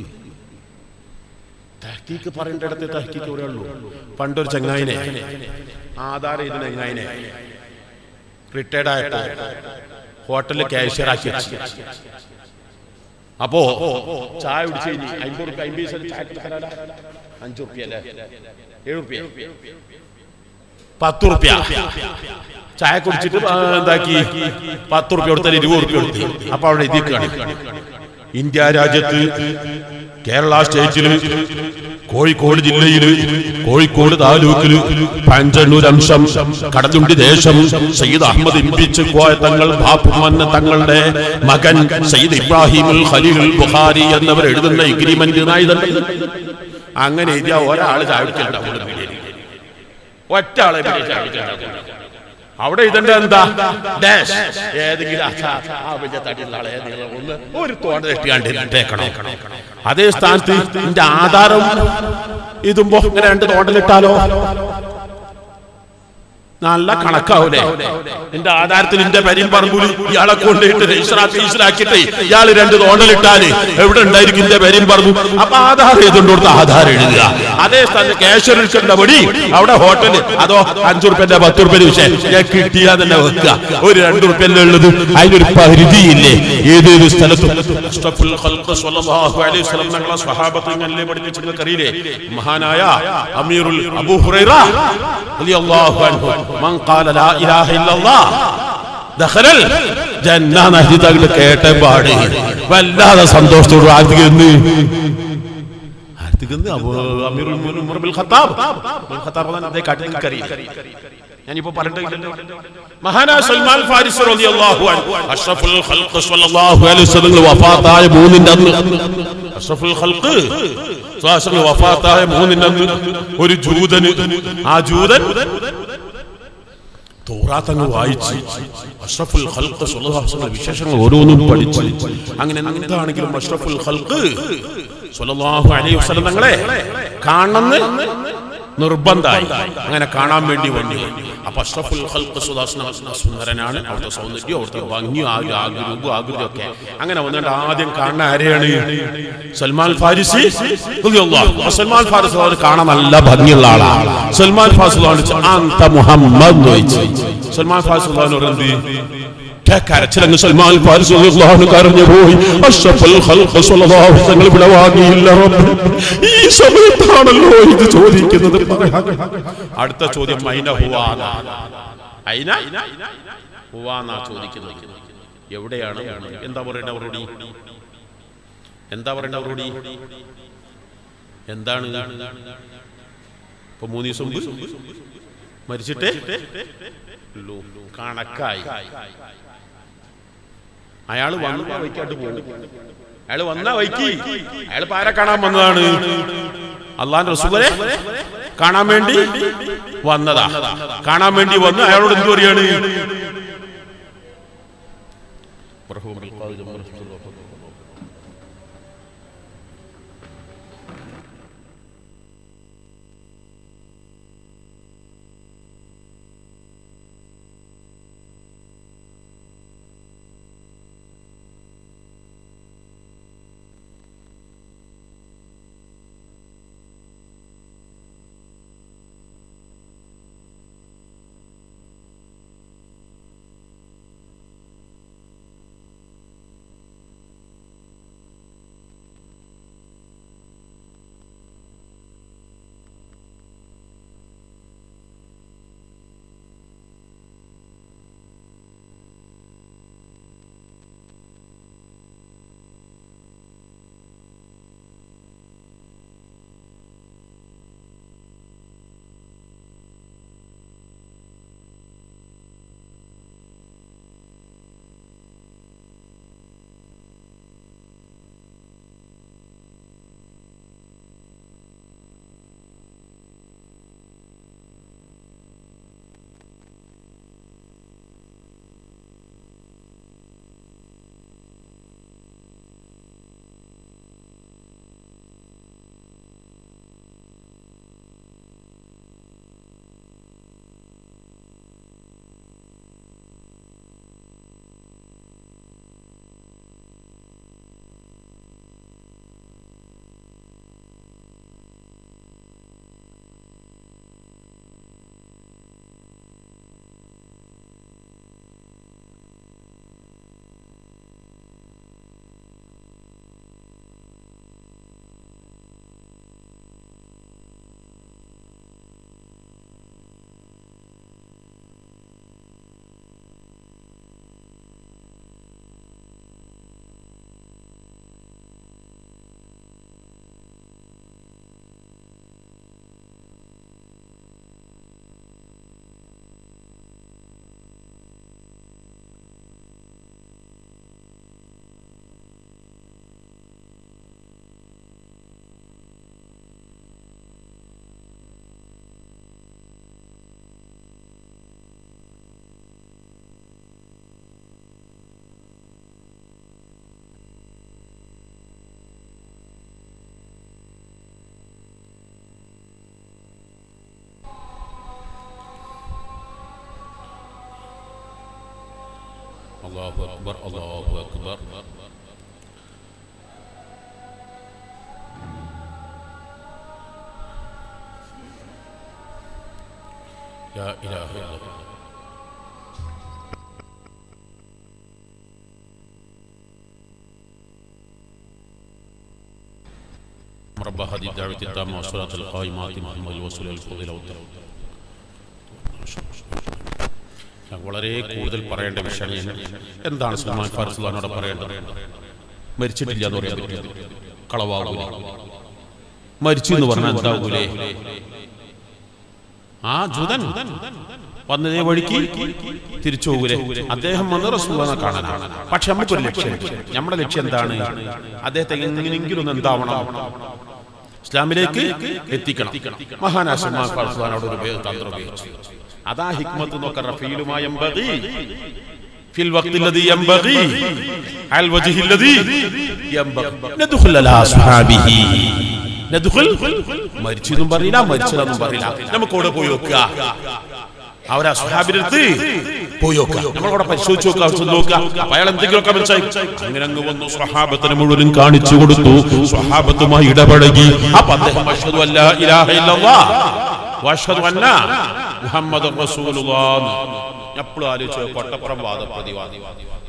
പറയേണ്ട പറയേണ്ടിടത്ത് തഹക്കീക്ക് പറയുള്ളൂ പണ്ടൊരു ചങ്ങായിനെ. ആധാരം ഇതിന് ചങ്ങായിനെ. റിട്ടയർഡ് ആയിട്ട് ഹോട്ടലിൽ ക്യാഷ്യർ ആക്കി വെച്ചു. അപ്പോ ചായ കുടിച്ച് കഴിഞ്ഞ് അമ്പത് റുപ്യ അമ്പത് പൈസ ചായ തരാനാ? അഞ്ചു റുപ്യ അല്ലേ? ഏഴ് റുപ്യ. പത്ത് റുപ്യ. ചായ കുടിച്ചിട്ട് എന്താക്കി? പത്ത് റുപ്യ കൊടുത്താൽ ഇരുപത് റുപ്യ കൊടുത്തു. അപ്പൊ അവിടെ ഇന്ത്യ രാജ്യത്ത് കേരള സ്റ്റേറ്റിൽ കോഴിക്കോട് ജില്ലയിൽ കോഴിക്കോട് താലൂക്കിൽ പഞ്ചണ്ണൂർ അംശം കടലുണ്ടി ദേശം സയ്യിദ് അഹമ്മദ് ഇമ്പിച്ച് പോയ തങ്ങൾ ബാപ്പുമന്ന തങ്ങളുടെ മകൻ സയ്യിദ് ഇബ്രാഹിമുൽ ഖലീൽ ബുഹാരി എന്നവർ എഴുതുന്ന എഗ്രിമെന്റ് അങ്ങനെ എഴുതിയ ഒരാൾ ചാവിടിക്കലുണ്ടാവും ഒറ്റ ആളെ പിന്നെ ചാവിടിക്കലുണ്ടാവും അവിടെ ഇതെന്റെ എന്താ? ഡാഷ്. ഏതെങ്കിലും ആളെ ഒന്ന് ഒരു തോണ്ട തെട്ടിയാണ്ടിട്ടേക്കണം അതേ സ്ഥാനത്ത് എന്റെ ആധാരം ഇതുമ്പോ ഇങ്ങനെ രണ്ട് തോണ്ടലിട്ടാലോ നല്ല കണക്കാവൂലേ? എന്റെ ആധാരത്തിൽ എന്റെ പരിയും പറമ്പൂലി ഇയാളെ കൊണ്ടിട്ട് രജിസ്റ്റർ ഓഫീസിലാക്കിയിട്ട് ഇയാൾ രണ്ട് തോണ്ടലിട്ടാൽ എവിടെ ഉണ്ടായിരിക്കും എന്റെ പരിയും പറമ്പു? അപ്പൊ ആധാർ ചെയ്തുകൊണ്ട് കൊടുത്ത ആധാരം എഴുതുക. അതേ സ്ഥാനത്ത് ക്യാഷ് എടുക്കേണ്ട വഴി അവിടെ ഹോട്ടൽ. അതോ അഞ്ചു റുപ്യന്റെ പത്ത് റുപ്യ വിഷയം. ഞാൻ കിട്ടിയാ തന്നെ വെക്കുക. ഒരു രണ്ട് റുപ്യല്ലേ ഉള്ളത്. അതിനൊരു പരിധിയില്ലേ? ഏതൊരു സ്ഥലത്തും. മഹാനായ അമീറുൽ അബൂ ഹുറൈറ റളിയല്ലാഹു അൻഹു. മൻ ഖാല ലാ ഇലാഹ ഇല്ലല്ലാഹ് ദഖലൽ ജന്ന നഹ്ദി തങ്ങൾ കേട്ട പാട്. വല്ലാതെ സന്തോഷത്തോട് ആർത്തിക്കുന്നു ഞാനിപ്പോ വഫാത്തായ മൂന്നിന്റെ അന്ന്. അഷ്റഫുൽ ഖൽഖ് വഫാത്തായ മൂന്നിന്റെ അന്ന്. ഒരു ജൂതന്. ആ ജൂതൻ തോറാത്തങ്ങ് വായിച്ച് അഷ്റഫുൽ ഹൽക്ക് വസല്ലം വിശേഷങ്ങൾ ഓരോന്നും പഠിച്ച് അങ്ങനെ എന്താണെങ്കിലും അഷ്റഫുൽ ഹൽക്ക് സ്വല്ലല്ലാഹു അലൈഹി വസല്ലം തങ്ങളെ നിർബന്ധമായി. അങ്ങനെ കാണാൻ വേണ്ടി വന്നു. അപ്പൊ അഷ്റഫുൽ സുന്ദരനാണ്. അവിടുത്തെ സൗന്ദര്യം അവിടുത്തെ ഭംഗി ആകെ ആകൃതി ആകൃതി ഒക്കെ അങ്ങനെ വന്നിട്ട് ആദ്യം കാണുന്ന ആരെയാണ്? സൽമാൻ ഫാരിസി സൽമാൻ ഫാരിസ് കാണാൻ നല്ല ഭംഗിയുള്ള ആളാണ്. സൽമാൻ അന്ത മുഹമ്മദ് സൽമാൻ ഫാരിസ് പറയുന്നത് കരച്ചിലങ്ങ് സൽമാൻ ഫാരിസ് റളിയല്ലാഹു അൻഹു കരഞ്ഞു പോയി. അഷ്റഫുൽ ഖൽഖ് സ്വല്ലല്ലാഹു വസല്ലം വിടവാങ്ങിയില്ല റബ്ബ്. ഈ സമയത്താണല്ലോ ഇത് ചോദിക്കുന്നത്. അടുത്ത ചോദ്യം മൈന ഹുവാന ഐന ചോദിക്കുന്നത്. എവിടെയാണ്? എന്താ പറയേണ്ട അവരോടി? എന്താ പറയേണ്ട അവരോടി? എന്താണ്? ഇപ്പൊ മൂന്ന് ദിവസം മരിച്ചിട്ട്. കണക്കായി. അയാൾ വന്ന വൈക്കാട്ട് പോകും. അയാൾ വന്ന വൈക്കി അയാൾ ഇപ്പൊ ആരെ കാണാൻ വന്നതാണ്. അള്ളാന്റെ റസൂലെ കാണാൻ വേണ്ടി വന്നതാ. കാണാൻ വേണ്ടി വന്ന് അയാളോട് എന്തു പറയാണ്? الله أكبر الله أكبر. لا إله إلا الله. رب هذه الدعوة التامة والصلاة القائمة محمد الوسيلة والفضيلة والدرجة. വളരെ കൂടുതൽ പറയേണ്ട വിഷയം എന്താണ് സുൽമാൻ ഫാർസുല്ലാനോട് പറയേണ്ടത്? മരിച്ചിട്ടില്ല എന്ന് പറയാൻ പറ്റില്ല. കളവാകൂല മരിച്ചു എന്ന് പറഞ്ഞാൽ എന്താകൂലേ ആ ജൂതൻ വന്നതേ വഴിക്ക് തിരിച്ചു പോകൂലേ? അദ്ദേഹം വന്ന് റസൂലിനെ കാണാനാണ്. പക്ഷെ നമുക്കൊരു ലക്ഷ്യം നമ്മുടെ ലക്ഷ്യം എന്താണ്? അദ്ദേഹത്തെ എങ്ങനെയെങ്കിലും ഒന്ന് എന്താവണം? ഇസ്ലാമിലേക്ക് എത്തിക്കണം. മഹാനാശ്രമാനോട് ഒരു തന്ത്രം ഉപയോഗിച്ചു. അതാ ഹിക്മത്ത് നോക്ക റഫീലുമായ في الوقت الذي ينبغي على الوجه الذي ينبغي ندخل على أصحابه ندخل മരിച്ചെന്നും പറയില്ല മരിച്ചതെന്നും പറയില്ല നമുക്ക് അവിടെ പോയി നോക്കുക അവരാ സ്വഹാബിന്റെ അടുത്ത് പോയി നോക്കുക നമ്മളവിടെ പരിശോധിച്ച് നോക്കുക ആവശ്യം നോക്കുക അപ്പൊ അയാൾ എന്തെങ്കിലുമൊക്കെ മനസ്സിലായി അങ്ങനെ അങ്ങ് വന്നു സ്വഹാബത്തിനെ മുഴുവനും കാണിച്ചു കൊടുത്തു സ്വഹാബത്തുമായി ഇടപഴകി അപ്പൊ അദ്ദേഹം അഷ്ഹദു അല്ലാ ഇലാഹ ഇല്ലല്ലാഹ് വഅഷ്ഹദു അന്ന മുഹമ്മദ് എപ്പോഴും ആലോചിച്ചു കൊട്ടപ്പുറം വാദപ്രതിവാദി.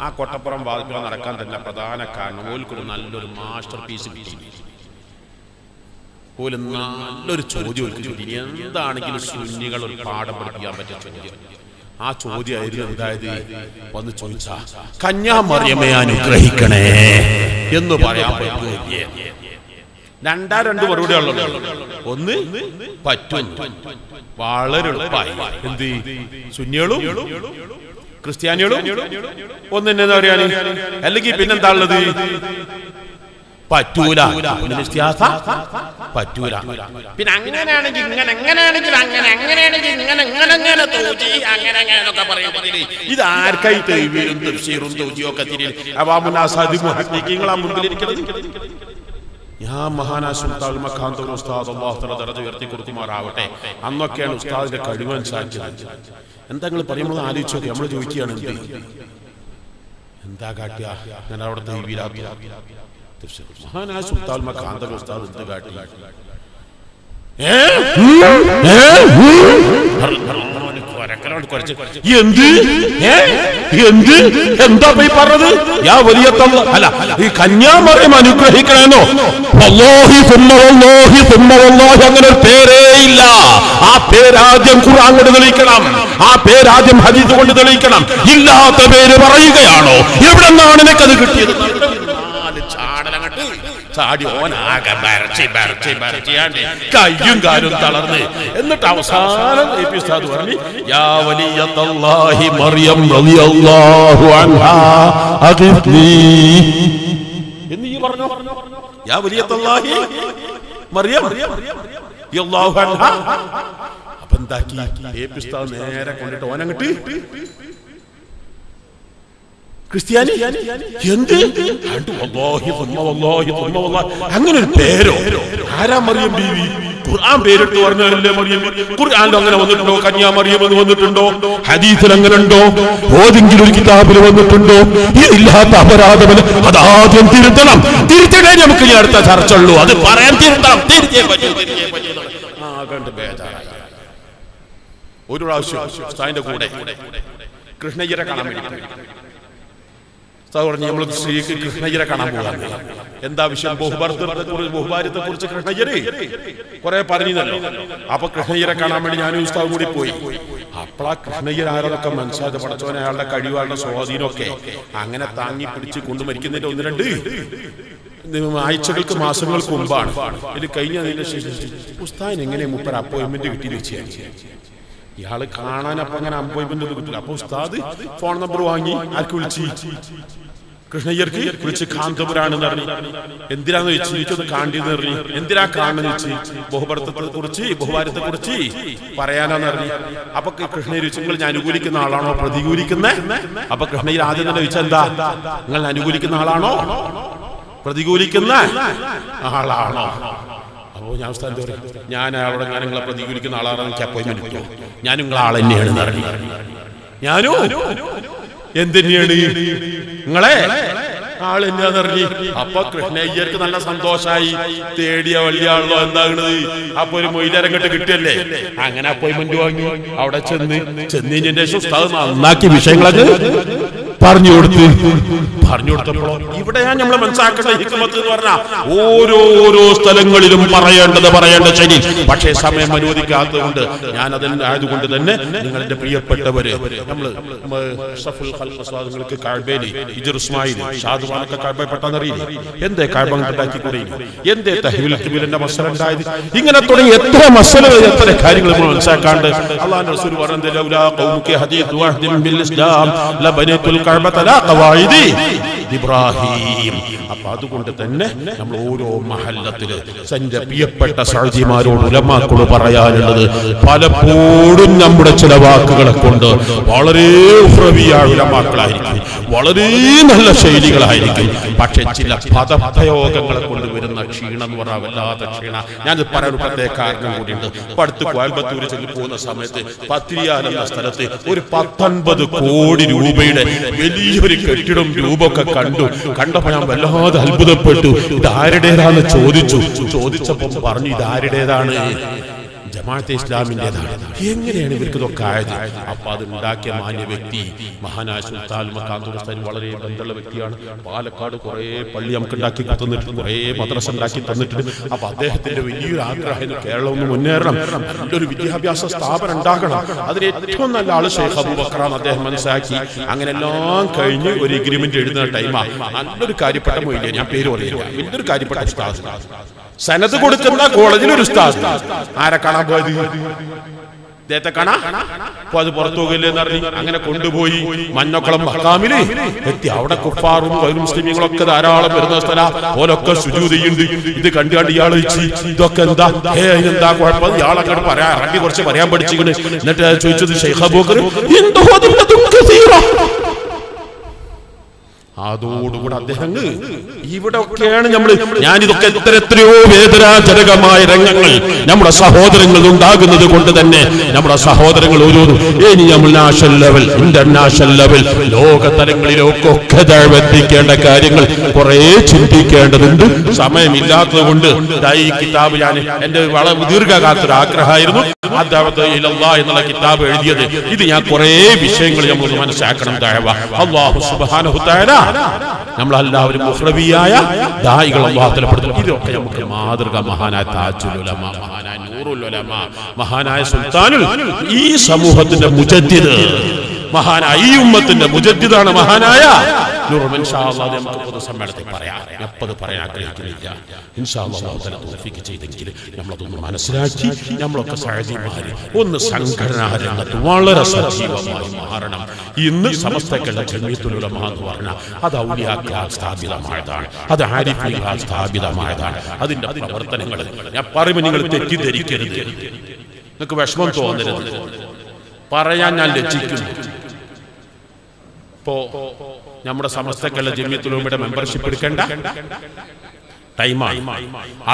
ആ കൊട്ടപ്പുറം വാദിക്കാൻ നടക്കാൻ തന്നെ പ്രധാന കാരണം ഓൽക്കൊരു നല്ലൊരു മാസ്റ്റർ പീസ് കിട്ടി. നല്ലൊരു ചോദ്യം ചോദ്യം എന്താണെങ്കിലും ശൂന്യകൾ ഒരു പാഠം പഠിക്കാൻ പറ്റിയ ചോദ്യം. ആ ചോദ്യമായിരുന്നു എന്തായത് വന്ന് ചോദിച്ചാ കന്യാമറിയമേ അനുഗ്രഹിക്കണേ എന്ന് പറയാൻ പറ്റുമോ രണ്ടാ രണ്ട് മറുപടി ഉള്ളത് ഒന്ന് പറ്റും. വളരെ എളുപ്പമായി. എന്ത് ശൂന്യളും ക്രിസ്ത്യാനികളും ഒന്ന് എന്താ പറയാ അല്ലെങ്കിൽ പിന്നെന്താ ഉള്ളത്? പറ്റൂല. വ്യത്യാസ? പറ്റൂല. പിന്നെ അങ്ങനെയാണെങ്കിൽ ഇങ്ങനെ എങ്ങനെയാണെങ്കിൽ അങ്ങനെ അങ്ങനെയാണെങ്കിൽ ഇങ്ങനെ ഇങ്ങനെ ഇങ്ങനെ തോജി അങ്ങനെ അങ്ങനെയൊക്കെ പറയുമ്പോഴേ ഇത് ആർക്കായി തെയ്വീരും തഫ്സീറും തോജിയും ഒക്കെ തിരിയും അവാമുനാസാദി മുമ്പിൽ മുമ്പിലിരിക്കുന്നത് ഞാൻ മഹാനാ സുൽത്താൻ മഖാന്തർ ഉസ്താദ് അള്ളാഹു തആല ദർജ ഉയർത്തി കൊടുക്കുമാറാവട്ടെ. അന്നൊക്കെയാണ് ഉസ്താദിന്റെ കഴിവൻ സാധിച്ചത് എന്താ നിങ്ങൾ പറയുമ്പോൾ ആലോചിച്ചു നോക്കി നമ്മൾ ചോദിക്കുകയാണ് എന്ത്? എന്താ കാട്ടുക? ഞാൻ അവിടെ മഹാനായ സുൽത്താൻ മഖാന്തർ ഉസ്താദ് എന്ത് കാട്ടി? ഏ? കൊരക്കലോട് കുറച്ച് എന്ത്? എന്ത്? എന്താ പോയി പറഞ്ഞത്? യാ വലിയ അല്ല ഈ കന്യാമറിയം അനുഗ്രഹിക്കണമെന്നോ വല്ലാഹി സുമ്മ വല്ലാഹി അങ്ങനെ ഒരു പേരേ ഇല്ല. ആ പേരാദ്യം ഖുർആൻ കൊണ്ട് തെളിയിക്കണം. ആ പേരാദ്യം ഹദീസ് കൊണ്ട് തെളിയിക്കണം. ഇല്ലാത്ത പേര് പറയുകയാണോ? എവിടെ നിന്നാണ് നിനക്കത് കിട്ടിയത്? ചാടി ഓനാകെ ബരച്ച് ബരച്ച് ബരച്ചിയാണ്ട് കയ്യും കാലും തളർന്ന് എന്നിട്ട് അവസാനം എ പി ഉസ്താദ് പറഞ്ഞു യാ വലിയല്ലാഹി മറിയം റളിയല്ലാഹു അൻഹാ അഗിഫ്നി എന്ന് ഈ പറഞ്ഞു യാ വലിയല്ലാഹി മറിയം റളിയല്ലാഹു അൻഹാ. അപ്പൊ എന്താക്കി? എ പി ഉസ്താദ് നേരെ കൊണ്ടിട്ട് ഓനങ്ങട്ട് ക്രിസ്ത്യാനി? എന്ത്? അങ്ങനെ ഒരു പേരോ? ആരാ മറിയം ബീവി? ഖുർആൻ പേരിട്ട് പറഞ്ഞല്ലേ മറിയം? ഖുർആനിൽ അങ്ങനെ വന്നിട്ടുണ്ടോ? കന്യാ മറിയം എന്ന് വന്നിട്ടുണ്ടോ? ഹദീസിൽ അങ്ങനെ ഉണ്ടോ? ഏതെങ്കിലും ഒരു കിതാബിൽ വന്നിട്ടുണ്ടോ? ഇല്ലാത്ത അപരാധമല്ല അതാദ്യം തിരുത്തണം. തിരുത്തണേ നമുക്ക് ഇനി അടുത്ത ചർച്ച ഉള്ളൂ അത് പറയാൻ തിരുത്തണം. ബേജാറായി. ഒരു പ്രാവശ്യം കൂടെ കൃഷ്ണയ്യരെ കാണാൻ വേണ്ടി പറഞ്ഞു നമ്മൾ സ്ത്രീക്ക് കൃഷ്ണയ്യരെ കാണാൻ പോകാൻ എന്താ വിഷയം? ബഹുഭാരത്തെ കുറിച്ച് ബഹുഭാരത്തെ കുറിച്ച് കൃഷ്ണയ്യര്? കുറെ പറഞ്ഞല്ലോ അപ്പൊ കൃഷ്ണയ്യരെ കാണാൻ വേണ്ടി ഞാനും ഉസ്താവ് കൂടി പോയി. അപ്പളാ കൃഷ്ണയ്യർ ആരോടൊക്കെ മനസ്സിലാക്കി പഠിച്ചവനെ അയാളുടെ കഴിവാളുടെ സ്വാധീനമൊക്കെ അങ്ങനെ താങ്ങി പിടിച്ച് കൊണ്ടു മരിക്കുന്നതിന്റെ ഒന്ന് രണ്ട്. ആഴ്ചകൾക്ക് മാസങ്ങൾക്ക് മുമ്പാണ്. ഇത് കഴിഞ്ഞതിന് ശേഷം ഉസ്താദിന് എങ്ങനെ മുപ്പർ അപ്പോയിന്റ്മെന്റ് കിട്ടി വെച്ചാൽ ഇയാൾ കാണാൻ അപ്പൊ അങ്ങനെ അപ്പോയിന്റ്മെന്റ് ഒന്നും കിട്ടില്ല അപ്പൊ ഉസ്താദ് ഫോൺ നമ്പർ വാങ്ങി ആർക്ക് വിളിച്ച്? കൃഷ്ണയ്യർക്ക് വിളിച്ച് കാന്തപുരാണെന്ന് പറഞ്ഞു. എന്തിനാന്ന് ചോദിച്ചു? എനിക്കൊന്ന് കാണ്ടിന്ന് പറഞ്ഞു. എന്തിനാ കാണുന്ന ചോദിച്ചു? ബഹുഭരത്തെ കുറിച്ച് ബഹുഭാരത്തെ കുറിച്ച് പറയാനാന്ന് പറഞ്ഞു. അപ്പൊ കൃഷ്ണയ്യർ ചോദിച്ചു നിങ്ങൾ ഞാൻ അനുകൂലിക്കുന്ന ആളാണോ? പ്രതികൂലിക്കുന്ന? അപ്പൊ കൃഷ്ണയ്യർ ആദ്യം തന്നെ ചോദിച്ചാൽ എന്താ? നിങ്ങൾ അനുകൂലിക്കുന്ന ആളാണോ? പ്രതികൂലിക്കുന്ന? ആളാണോ? അപ്പോ ഞാൻ ഉസ്താദ് പറയും ഞാൻ അവിടെ ഞാൻ നിങ്ങളെ പ്രതികൂലിക്കുന്ന ആളാണ് എനിക്ക് അപ്പോയിന്റ്മെന്റ് കിട്ടും ഞാൻ നിങ്ങളെ ആൾ തന്നെയാണ് പറഞ്ഞു ഞാനോ? എന്തിനാണ് നിങ്ങളെ? ആളെന്നാന്നറിഞ്ഞ് അപ്പൊ കൃഷ്ണയ്യർക്ക് നല്ല സന്തോഷായി. തേടിയ വലിയ ആളോ എന്താകണത്? അപ്പൊ ഒരു മൊയിലരങ്ങട്ട് കിട്ടിയല്ലേ? അങ്ങനെ അപ്പോയിന്റ്മെന്റ് വാങ്ങി. അവിടെ ചെന്ന് ചെന്നതിന്റെ ശേഷം ഉസ്താദ് നന്നാക്കി വിഷയങ്ങളൊക്കെ പറഞ്ഞു കൊടുത്ത്. പറഞ്ഞു കൊടുത്തപ്പോ ഇവിടെയാ നമ്മൾ മനസ്സിലാക്കേണ്ട ഹിക്മത്ത് എന്ന് പറഞ്ഞാൽ ഓരോരോ സ്ഥലങ്ങളിലും പറയേണ്ടത് പറയേണ്ട ശരി. പക്ഷേ സമയം അനുവദിക്കാത്തതുകൊണ്ട് ഞാൻ അതിൽ ആയതുകൊണ്ട് തന്നെ നിങ്ങളുടെ പ്രിയപ്പെട്ടവര് നമ്മൾ നിങ്ങൾക്ക് കാഴ്ബേലി ഇജർ ഇസ്മായിൽ ഷാദുവാനൊക്കെ കാഴ്ബ പെട്ടെന്നറിയില്ലേ? എന്തേ കാഴ്ബ ഉണ്ടാക്കിക്കൂടെ എന്തേ തഹ്വിൽ കിബിലിന്റെ മസല ഉണ്ടായത്? ഇങ്ങനെ തുടങ്ങി എത്ര മസല എത്ര കാര്യങ്ങൾ നമ്മൾ മനസ്സിലാക്കാണ്ട് റസൂൽ പറഞ്ഞു ലൗലാ ഖൗമുക ഹദീഥു വഹദിൻ ബിൽ ഇസ്ലാം ഇബ്രാഹിം. അപ്പൊ അതുകൊണ്ട് തന്നെ നമ്മൾ ഓരോ മഹല്ലത്തിൽ തന്റെ പ്രിയപ്പെട്ട സഹജിമാരോട് ഉലമാക്കളോട് പറയാനുള്ളത് പലപ്പോഴും നമ്മുടെ ചില വാക്കുകളെ കൊണ്ട് വളരെ ഉഹ്രവിയായ ഉലമാക്കളായിരിക്കും വളരെ നല്ല ശൈലികളായിരിക്കും. പക്ഷെ ചില പദപ്രയോഗങ്ങളെ കൊണ്ട് വരുന്ന ക്ഷീണം എന്ന് പറഞ്ഞാൽ വല്ലാത്ത ക്ഷീണ. ഞാനിത് പറയാൻ പ്രത്യേക കാരണം കൂടിയുണ്ട്. ഇപ്പൊ അടുത്ത് കോയമ്പത്തൂര് ചെല്ലി പോകുന്ന സമയത്ത് പത്തിരിയാൽ എന്ന സ്ഥലത്ത് ഒരു പത്തൊൻപത് കോടി രൂപയുടെ വലിയൊരു കെട്ടിടം രൂപമൊക്കെ കണ്ടു. കണ്ടപ്പോ ഞാൻ വല്ലാതെ അത്ഭുതപ്പെട്ടു. ഇത് ആരുടേതാന്ന് ചോദിച്ചു. ചോദിച്ചപ്പോൾ പറഞ്ഞു ഇത് ആരുടേതാണ് ജമാഅത്തെ ഇസ്ലാമിന്റെതാണ് എങ്ങനെയാണ് ഇവർക്ക് ഇതൊക്കെ ആയത്? അപ്പൊ അത് ഉണ്ടാക്കിയ മാന്യ വ്യക്തി മഹാനായ സുൽത്താൻ മക്കാന്തുസ്ഥാൻ വളരെ ബന്ധമുള്ള വ്യക്തിയാണ്. പാലക്കാട് കുറെ പള്ളി നമുക്ക് ഉണ്ടാക്കി തന്നിട്ടുണ്ട് കുറെ മദ്രസ ഉണ്ടാക്കി തന്നിട്ടുണ്ട്. അപ്പൊ അദ്ദേഹത്തിന്റെ വലിയൊരു ആഗ്രഹം കേരളം ഒന്ന് മുന്നേറണം. നല്ലൊരു വിദ്യാഭ്യാസ സ്ഥാപനം ഉണ്ടാക്കണം അതിന് ഏറ്റവും നല്ല ആൾ ഷെയ്ഖ് അബൂബക്കറാന്ന് അദ്ദേഹം മനസ്സിലാക്കി. അങ്ങനെ എല്ലാം കഴിഞ്ഞ് ഒരു എഗ്രിമെന്റ് എഴുതുന്ന ടൈമാണ് നല്ലൊരു കാര്യപ്പെട്ട മൊയ്യ ഞാൻ പേര് പറയുക വലിയൊരു കാര്യപ്പെട്ട സനത് കൊടുക്കുന്ന കോളേജിൽ ഒരു ഉസ്താദ്. ആരെ കാണാൻ പോയത്? അങ്ങനെ കൊണ്ടുപോയി മഞ്ഞക്കുളം മക്കാമിൽ എത്തി. അവിടെ കുഫാറും മുസ്ലിമീങ്ങളും ഒക്കെ ധാരാളം വരുന്ന സ്ഥല. ഓലൊക്കെ ശുചിയുണ്ട് ഇത് കണ്ടു കണ്ട് ഇയാൾ ഇതൊക്കെ എന്താ? ഏ എന്താ കുഴപ്പം? ഇയാളൊക്കെ പറയാ അറബി കുറച്ച് പറയാൻ പഠിച്ചിട്ട് എന്നിട്ട് ചോദിച്ചത് ഷെയ്ഖ് അബൂക്കർ എന്തോ. അതോടുകൂടെ അദ്ദേഹം ഇവിടെയൊക്കെയാണ് നമ്മൾ ഞാനിതൊക്കെ എത്ര എത്രയോ വേദനാജനകമായ രംഗങ്ങൾ നമ്മുടെ സഹോദരങ്ങൾ ഉണ്ടാകുന്നത് കൊണ്ട് തന്നെ നമ്മുടെ സഹോദരങ്ങൾ ഒരു ഇനി നമ്മൾ നാഷണൽ ലെവൽ ഇന്റർനാഷണൽ ലെവൽ ലോക തലങ്ങളിലൊക്കെ ഒക്കെ എത്തിക്കേണ്ട കാര്യങ്ങൾ കുറെ ചിന്തിക്കേണ്ടതുണ്ട്. സമയമില്ലാത്തത് കൊണ്ട് ഈ കിതാബ് ഞാൻ എന്റെ വളരെ ദീർഘകാലത്തൊരു ആഗ്രഹമായിരുന്നു. എന്നുള്ള കിതാബ് എഴുതിയത്. ഇത് ഞാൻ കുറെ വിഷയങ്ങൾ നമ്മൾ മനസ്സിലാക്കണം ദഅവ അള്ളാഹു സുബ്ഹാനഹു തആല നമ്മളെല്ലാവരും മുഹ്റബിയായ ദായികൾ അള്ളാഹുത്തല പെടുത്തും ഇതൊക്കെ നമുക്ക് മാതൃക മഹാനായ താജുലമ മഹാനായ നൂറുൽ ഉലമ മഹാനായ സുൽത്താനുൽ ഈ സമൂഹത്തിന്റെ മുജദ്ദിദ് മഹാനായ ഈ ഉമ്മത്തിന്റെ മുജദ്ദിദാണ് മഹാനായ നമുക്ക് പറയാൻ നമ്മളതൊന്ന് മനസ്സിലാക്കി നമ്മളൊക്കെ സഹജിമാര് ഒന്ന് സംഘടനാ രംഗത്ത് വളരെ സജീവമായി മാറണം. ഇന്ന് സമസ്തക്കുള്ള ജമീത്തുൽ ഉലമ എന്ന് അത് സ്ഥാപിതമായതാണ്. അത് സ്ഥാപിതമായതാണ്. അതിന്റെ പ്രവർത്തനങ്ങൾ ഞാൻ പറയുമ്പോൾ നിങ്ങൾ തെറ്റിദ്ധരിക്കരുത്. നിങ്ങൾക്ക് വിഷമം തോന്നരുത്. പറയാൻ ഞാൻ ലജ്ജിക്കുന്നു. ഇപ്പോ നമ്മുടെ സമസ്തക്കുള്ള ജമീത്തുലൂമിയുടെ മെമ്പർഷിപ്പ് എടുക്കേണ്ട.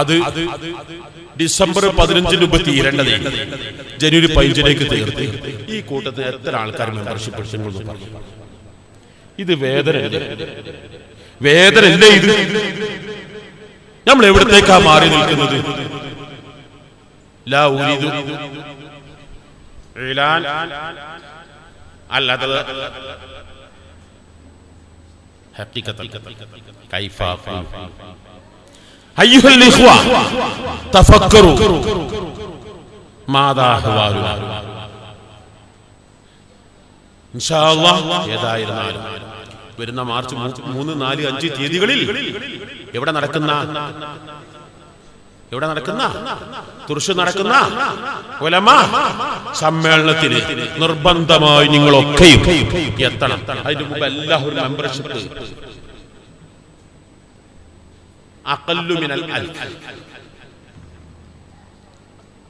അത് ഡിസംബർ പതിനഞ്ചിന് മുമ്പ് തീരേണ്ടത്. ജനുവരി പതിനഞ്ചിലേക്ക് തീർത്ത്. ഈ കൂട്ടത്തിൽ എത്ര ആൾക്കാർ മെമ്പർഷിപ്പ് പറഞ്ഞു. ഇത് വേദന വേദനല്ലേ ഇത്? നമ്മൾ എവിടത്തേക്കാ മാറി നിൽക്കുന്നത്? അല്ലാത്തത് حقيقة كيف أقول أيها الإخوة تفكروا ماذا أحوالنا إن شاء الله ഏതായിരുന്നാലും വരുന്ന മാർച്ച് മൂ- മൂന്ന് നാല് അഞ്ച് തീയതികളിൽ എവിടെ നടക്കുന്ന എവിടെ നടക്കുന്ന തുറച്ചു നടക്കുന്ന ഉലമ സമ്മേളനത്തിന് നിർബന്ധമായി നിങ്ങളൊക്കെയും എത്തണം അതിന് മുമ്പ് എല്ലാവരും മെമ്പർഷിപ്പ് أقل من الألف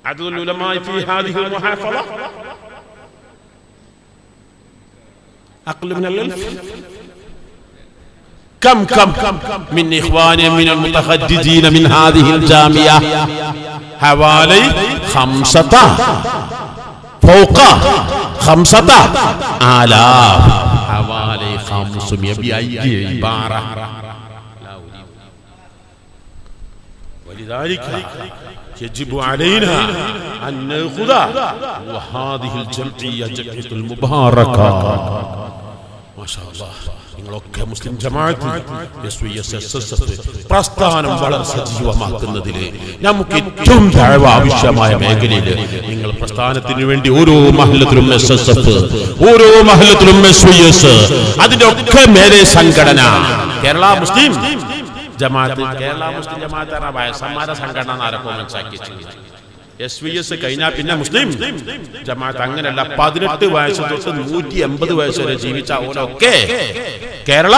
عدد العلماء في هذه المحافظة أقل من الألف كم كم من إخوان من المتخددين من هذه الجامعة حوالي خمسة فوق خمسة آلاف حوالي مسمية بأي عبارة. ولذلك يجب علينا أن نأخذ وهذه الجمعية جمعية المباركة. ما شاء الله. നിങ്ങളൊക്കെ മുസ്ലിം ജമാഅത്ത് എസ് വി പ്രസ്ഥാനം വളരെ സജീവമാക്കുന്നതിൽ നമുക്ക് ഏറ്റവും താഴ്വ ആവശ്യമായ മേഖലയിൽ നിങ്ങൾ പ്രസ്ഥാനത്തിന് വേണ്ടി ഓരോ മഹല്ലത്തിലും എസ് എസ് എഫ് ഓരോ മഹല്ലത്തിലും എസ് വി എസ് അതിന്റെ ഒക്കെ മേലെ സംഘടന. കേരള മുസ്ലിം ജമാഅത്ത് കേരള മുസ്ലിം ജമാഅത്ത് വയസ്സന്മാരെ സംഘടന ആരൊക്കെ മനസ്സിലാക്കി എസ് വി എസ് കഴിഞ്ഞാൽ പിന്നെ മുസ്ലിം. ജമാഅത്ത് അങ്ങനെയല്ല പതിനെട്ട് വയസ്സ് തൊട്ട് നൂറ്റി എൺപത് വയസ്സ് വരെ ജീവിച്ച ഓരൊക്കെ കേരള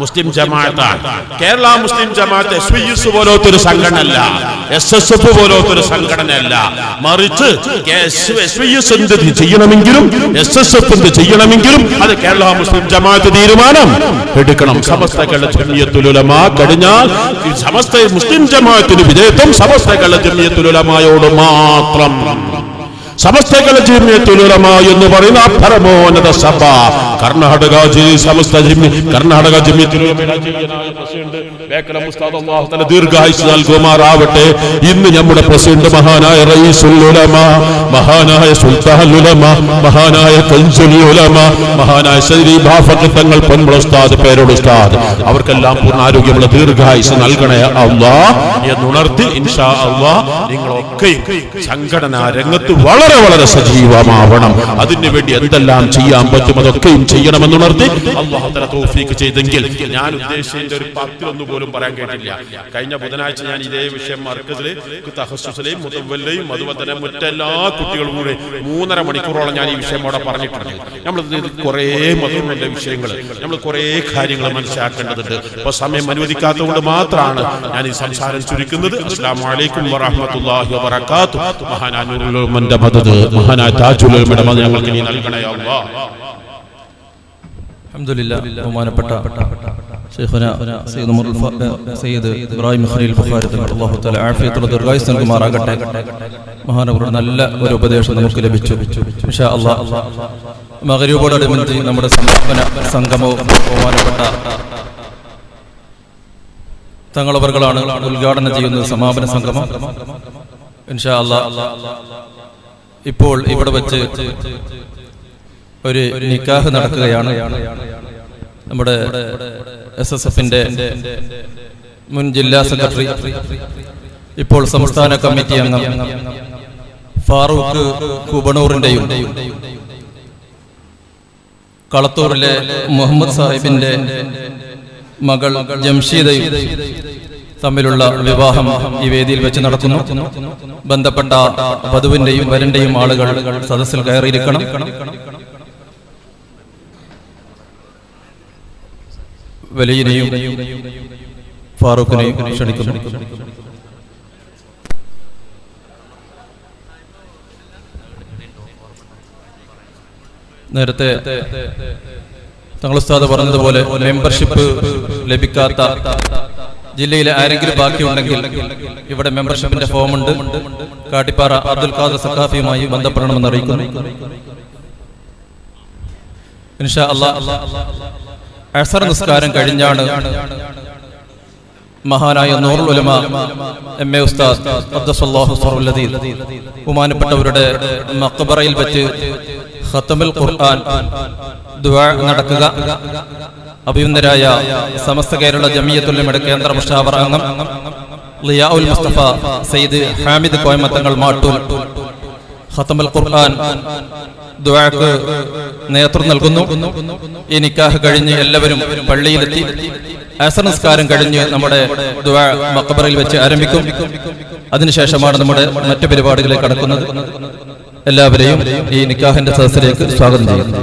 മുസ്ലിം ജമാഅത്താണ്. Kerala Muslim Jamaat S V S പോലത്തെ ഒരു സംഘടനയല്ല. എസ് എസ് എഫ് പോലത്തെ ഒരു സംഘടനയല്ല. മറിച്ച് എസ് വി എസ് എന്ത് ചെയ്യണമെങ്കിലും എസ് എസ് എഫ് എന്ത് ചെയ്യണമെങ്കിലും അത് കേരള മുസ്ലിം ജമാഅത്ത് തീരുമാനം എടുക്കണം. സമസ്ത കേരള ജമിയത്തുലമ കഴിഞ്ഞാൽ സമസ്ത മുസ്ലിം ജമാഅത്തിന് വിജയത്വം സമസ്ത കേരള ജമിയത്തുലമയോട് മാത്രം ജമിയത്തുലമ എന്ന് പറയുന്ന പരമോന്നത സഭ. സമസ്ത ഇന്ന് നമ്മുടെ പ്രസിഡന്റ് മഹാനായ റയീസുൽ ഉലമ മഹാനായ സുൽത്താൻ ഉലമ മഹാനായ ഉലമ മഹാനായ ശരീ ബാഫത്ത് തങ്ങൾ പൊന്മുള ഉസ്താദ് പേരോട് ഉസ്താദ് അവർക്കെല്ലാം പൂർണ ആരോഗ്യമുള്ള ദീർഘായുസ് നൽകണേ അള്ളാ എന്നുണർത്തി ഇൻഷാ നിങ്ങളൊക്കെയും സംഘടനാ രംഗത്ത് വളരെ വളരെ വളരെ സജീവമാവണം. അതിനുവേണ്ടി എന്തെല്ലാം ചെയ്യാൻ പറ്റും അതൊക്കെയും ചെയ്യണമെന്നുണർത്തി അള്ളാഹു തല തോഫീക്ക് ചെയ്തെങ്കിൽ ഞാൻ ഉദ്ദേശിച്ചതിന്റെ ഒരു പത്തിലൊന്നു പോലും പറയാൻ കേട്ടില്ല. കഴിഞ്ഞ ബുധനാഴ്ച ഞാൻ ഇതേ വിഷയം മർക്കസിലെ തഹസുസിലെയും മുതവല്ലയും അതുപോലെ തന്നെ മറ്റെല്ലാ കുട്ടികളും കൂടെ മൂന്നര മണിക്കൂറോളം ഞാൻ ഈ വിഷയം അവിടെ പറഞ്ഞിട്ടുണ്ട്. നമ്മൾ കുറേ മതങ്ങളുടെ വിഷയങ്ങൾ നമ്മൾ കുറേ കാര്യങ്ങൾ മനസ്സിലാക്കേണ്ടതുണ്ട്. അപ്പൊ സമയം അനുവദിക്കാത്തതുകൊണ്ട് മാത്രമാണ് ഞാൻ ഈ സംസാരം ചുരുക്കുന്നത്. അസ്സാം വലൈക്കും വറഹമത്തല്ലാഹി വബറകാത്തു മഹാനാനുറുൽമന്റെ മദത് മഹാനായ താജുൽ ഞങ്ങൾക്ക് നീ നൽകണേ ബഹുമാനപ്പെട്ട സയ്യിദ് ഇബ്രാഹിം ഖലീൽ തആല ആഫിയത്തുള്ള ദീർഘായുസ് നൽകുമാറാകട്ടെ മഹാനവരുടെ നല്ല ഒരു ഉപദേശം നമുക്ക് ലഭിച്ചു. ഇൻഷാ അല്ലാഹ് മഗ്രിബോടനുബന്ധിച്ച് നമ്മുടെ സമാപന സംഗമവും ബഹുമാനപ്പെട്ട തങ്ങളവർകളാണ് ഉദ്ഘാടനം ചെയ്യുന്നത് സമാപന സംഗമം. ഇൻഷാ അല്ലാഹ് ഇപ്പോൾ ഇവിടെ വെച്ച് ഒരു നിക്കാഹ് നടക്കുകയാണ്. നമ്മുടെ എസ് എസ് എഫിന്റെ മുൻ ജില്ലാ സെക്രട്ടറി ഇപ്പോൾ സംസ്ഥാന കമ്മിറ്റി അംഗം ഫാറൂഖ് കുബണൂറിന്റെയും കളത്തൂരിലെ മുഹമ്മദ് സാഹിബിന്റെ മകൾ ജംഷീദയും തമ്മിലുള്ള വിവാഹം ഈ വേദിയിൽ വെച്ച് നടക്കുന്നു. ബന്ധപ്പെട്ട വധുവിന്റെയും വരന്റെയും ആളുകൾ സദസ്സിൽ കയറിയിരിക്കണം. വലിയനെയും ഫാറൂഖിനെയും ക്ഷണിക്കുന്നു. നേരത്തെ തങ്ങളുസ്താദ് പറഞ്ഞതുപോലെ മെമ്പർഷിപ്പ് ലഭിക്കാത്ത ജില്ലയിലെ ആരെങ്കിലും ബാക്കിയുണ്ടെങ്കിൽ ഇവിടെ മെമ്പർഷിപ്പിന്റെ ഫോം ഉണ്ട്. കാട്ടിപ്പാറ അബ്ദുൽ ഖാദർ സഖാഫിയുമായി ബന്ധപ്പെടണമെന്ന് അറിയിക്കുന്നു. ഇൻഷാ നിസ്കാരം കഴിഞ്ഞാണ് മഹാനായ നൂറുൽ ഉലമ എം എ ഉസ്താദ് വെച്ച് ഖത്തമുൽ ഖുർആൻ ദുആ നടക്കുക. അഭിനന്ദരായ സമസ്ത കേരള ജമിയത്തുല്യമയുടെ കേന്ദ്ര മുഷാവർ അംഗം ലിയാഉൽ മുസ്തഫ സയ്യിദ് ഹാമിദ് കോയമത്തങ്ങൾ മാട്ടൂർ ഖത്തമുൽ ഖുർആൻ ദുആക്ക് നേതൃത്വം നൽകുന്നു. ഈ നിക്കാഹ് കഴിഞ്ഞ് എല്ലാവരും പള്ളിയിലെത്തി. അസർ നിസ്കാരം കഴിഞ്ഞ് നമ്മുടെ ദുആ മക്കബറയിൽ വെച്ച് ആരംഭിക്കും. അതിനുശേഷമാണ് നമ്മുടെ മറ്റു പരിപാടികളിലേക്ക് കടക്കുന്നത്. എല്ലാവരെയും ഈ നിക്കാഹിന്റെ സദസ്സിലേക്ക് സ്വാഗതം ചെയ്യുന്നു.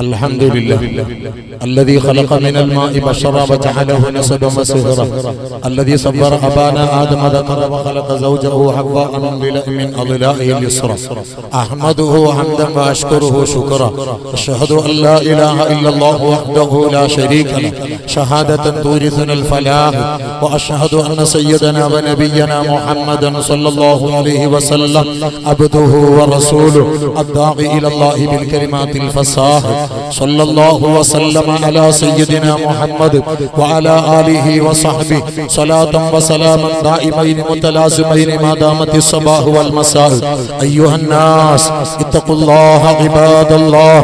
الحمد لله. الذي خلق من الماء بشرا وجعله نسبا وسهرا الذي صبر أبانا آدم ذكر وخلق زوجه حواء من أضلائه اليسرى. أحمده حمدا وأشكره شكرا. أشهد أن لا إله إلا الله وحده لا شريك له. شهادة تورثنا الفلاح. وأشهد أن سيدنا ونبينا محمدا صلى الله عليه وسلم عبده ورسوله. الداعي إلى الله بالكلمات الفصاح. صلى الله وسلم على سيدنا محمد وعلى آله وصحبه. صلاة وسلاما دائمين متلازمين ما دامت الصباح والمساء. أيها الناس اتقوا الله عباد الله.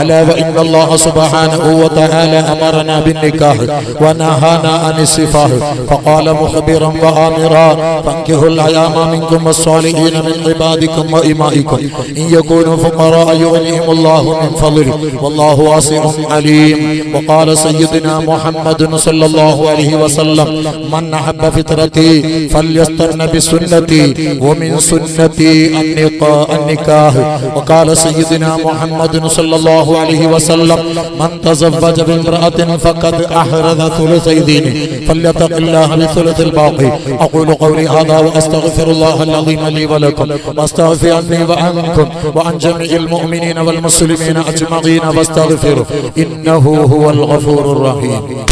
ألا وإن الله سبحانه وتعالى أمرنا بالنكاح ونهانا عن السفاه. فقال مخبرا وآمرا فانكحوا الأيام منكم والصالحين من عبادكم وإمائكم. إن يكونوا فقراء يغنيهم الله من فضله. والله واسع عليم. وقال سيدنا محمد صلى الله عليه وسلم من أحب فطرتي فليستن بسنتي ومن سنتي النكاح. وقال سيدنا محمد صلى الله عليه وسلم من تزوج بامرأة فقد أحرز ثلثي دينه فليتق الله بثلث الباقي. أقول قولي هذا وأستغفر الله العظيم لي ولكم. وأستغفر عني وعنكم وعن جميع المؤمنين والمسلمين أجمعين. واستغفره إنه هو الغفور الرحيم.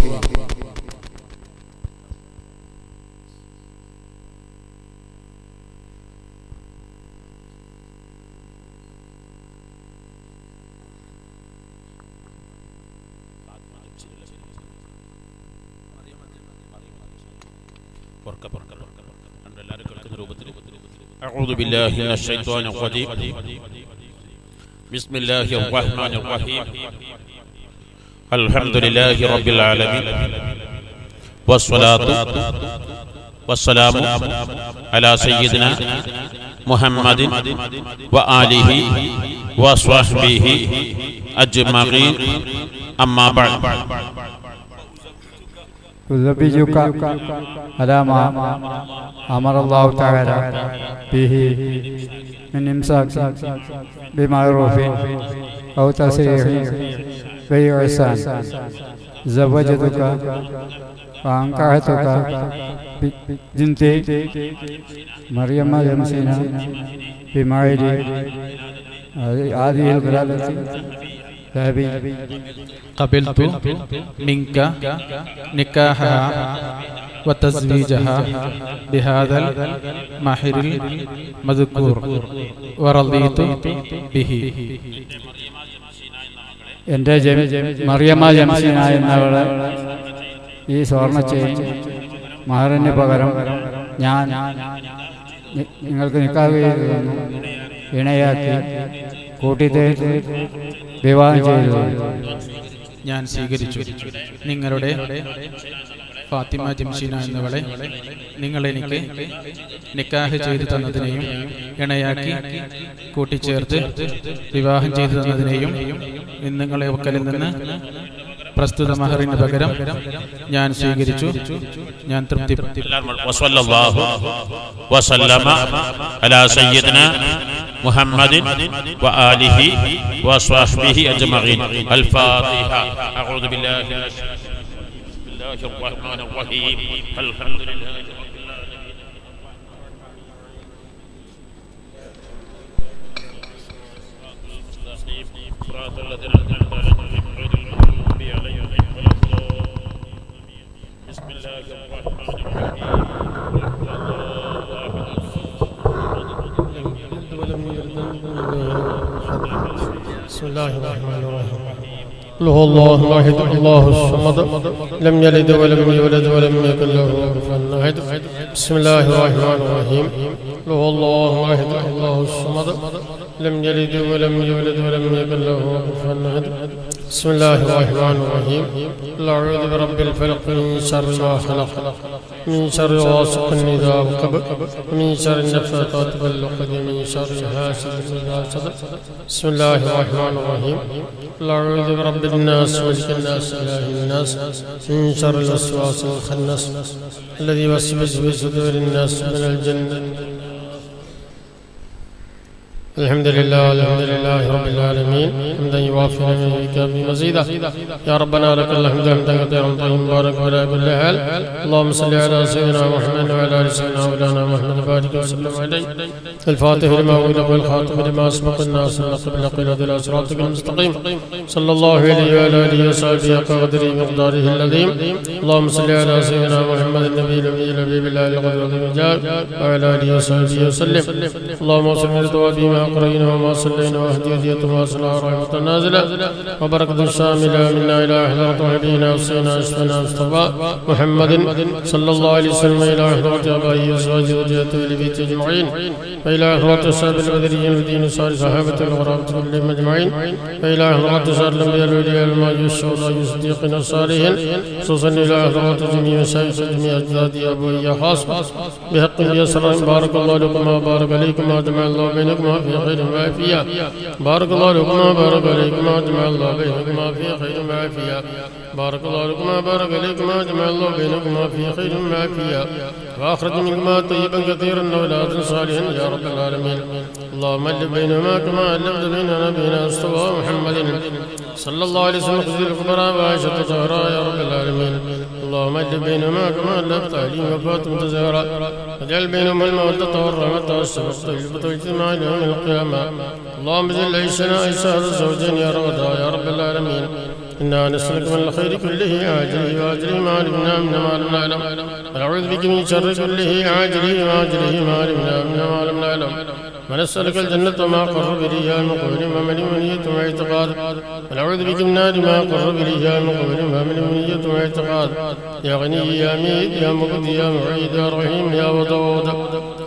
أعوذ بالله من الشيطان الرجيم. بسم الله الرحمن الرحيم. الحمد لله رب العالمين. والصلاة والسلام على سيدنا محمد وآله وصحبه أجمعين. أما بعد. تزوجك على ما أمر الله تعالى به من إمساك بمعروف أو تسريح بإحسان زوجتك وأنكحتك بنت مريم يمسينا بموعد هذه البلادة ذهبي قبلت منك نكاحها وتزويجها بهذا الماهر المذكور ورضيت به എൻ്റെ മറിയമ്മ ജംസീന എന്നവളെ ഈ സ്വർണ്ണ ചെയിൻ മഹറിന് പകരം ഞാൻ നി- നിങ്ങൾക്ക് നിക്കാഹ് ചെയ്തു തന്നു ഇണയാക്കി കൂട്ടിത്തേർത്ത് വിവാഹം ഞാൻ സ്വീകരിച്ചു. നിങ്ങളുടെ ഫാത്തിമ ജംഷീന എന്നിവളെ നിങ്ങൾ എനിക്ക് നിക്കാഹ് ചെയ്തു തന്നതിനെയും ഇണയാക്കി കൂട്ടിച്ചേർത്ത് വിവാഹം ചെയ്തു തന്നതിനെയും നിങ്ങളെ ഒക്കലിൽ നിന്ന് പ്രസ്തുത മഹറിന് പകരം ഞാൻ സ്വീകരിച്ചു. ഞാൻ തൃപ്തി വസല്ലല്ലാഹു വസല്ലമ അലാ محمد وآله وصحبه أجمعين. الفاتحة. أعوذ بالله من الشيطان بسم الله الرحمن الرحيم الحمد لله بسم الله الرحمن الرحيم. بسم الله الرحمن الرحيم قل الله واحد الله الصمد لم يلد ولم يولد ولم يكن له كفوا احد بسم الله الرحمن الرحيم قل هو الله واحد الله الصمد لم يلد ولم يولد ولم يكن له كفوا احد بسم الله الرحمن الرحيم. قل اعوذ برب الفلق من شر ما خلق من شر غاسق إذا وقب من شر النفاثات في العقد من شر حاسد إذا حسد بسم الله الرحمن الرحيم. قل اعوذ برب الناس ملك الناس إله الناس من شر الوسواس الخناس الذي يوسوس في صدور الناس من الجنة. الحمد لله الحمد لله رب العالمين. حمدا يوافي ويكافي مزيدا. يا ربنا لك الحمد حمدا كثيرا طيبا مبارك على كل حال. اللهم صل على سيدنا محمد وعلى آل سيدنا مولانا محمد بارك وسلم عليه. الفاتح لما أغلق والخاتم لما سبق. الناس النقب النقل إلى صراطك المستقيم. صلى الله عليه وعلى آله وصحبه قدره مقداره العظيم. اللهم صل على سيدنا محمد النبي الأمي النبي بالله القدر الرجال وعلى آله وصحبه وسلم. اللهم وصل من الدعاء ما قرينا وما صلينا ما صلى رحمة نازلة. وبركة شاملة منا إلى حضرة نبينا وسيدنا أشفنا مصطفى محمد صلى الله عليه وسلم إلى حضرة آبائه وأزواجه وذريته والبيت أجمعين وإلى حضرة أصحاب البدريين ودين صار صحابة الغرابة كلهم أجمعين وإلى حضرة صار الأنبياء الأولياء الماء والشهداء والصديقين الصالحين خصوصا إلى حضرة جميع مشايخ جميع أجدادي أبوية خاصة بحق يسر بارك الله لكم وبارك عليكم وجمع الله بينكما في خير وعافية بارك الله لكم وبارك عليكم وجمع الله بينكما في خير وعافية بارك الله لكم وبارك عليكم وجمع الله بينكما في خير وعافية وأخرج منكما طيبا كثيرا وأولادا صالحا يا رب العالمين اللهم ألف بينهما كما ألفت بين نبينا مصطفى محمد صلى الله عليه وسلم خذ الكبرى وعائشة زهراء يا رب العالمين. اللهم ألف بينهما كما ألفت علي وفاطمة زهراء واجعل بينهما المودة والرحمة والشفقة والجبة والاجتماع يوم القيامة. اللهم زل عيشنا عيش هذا الزوجين يا رب يا رب العالمين. إنا نسألك من الخير كله عاجله وآجله ما علمنا من ما لم نعلم. ونعوذ بك من شر كله عاجله وآجله ما علمنا من ما لم نعلم. ونسألك الجنة وما قرب إليها من قول ومن منية واعتقاد ونعوذ بك من نار ما قرب إليها من قول ومن منية واعتقاد يا غني يا ميت يا مبدي يا معيد يا رحيم يا ودود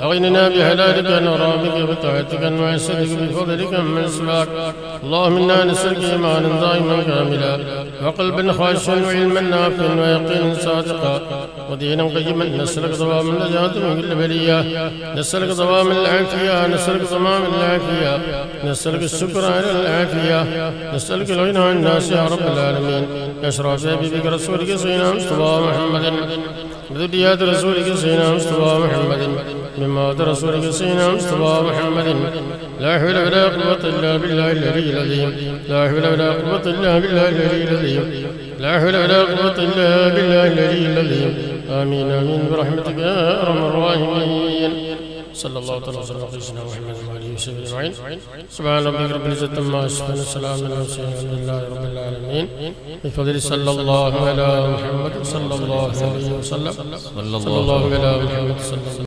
أغننا بحلالك عن حرامك بطاعتك عن بفضلك من سواك اللهم إنا نسألك إيمانا دائما كاملا وقلبا خاشعا وعلما نافعا ويقينا صادقا ودينا قيما نسألك دوام النجاة من كل بلية. نسألك دوام العافية. نسألك تمام العافية. نسألك الشكر على العافية. نسألك الغنى عن الناس يا رب العالمين. أشرف بك رسولك سيدنا مصطفى محمد. ذريات رسولك سيدنا مصطفى محمد. مما رسولك سيدنا مصطفى محمد. لا حول ولا قوة إلا بالله العلي العظيم. لا حول ولا قوة إلا بالله العلي العظيم. لا حول ولا قوة إلا بالله العلي العظيم. آمين آمين. برحمتك يا أرحم الراحمين. صلى الله تعالى وسلم على سيدنا محمد آله وصحبه أجمعين. سبحان ربك رب العزة عما يصفون السلام على المرسلين الحمد لله رب العالمين. بفضل صلى الله على محمد صلى الله عليه وسلم. صلى الله على محمد صلى الله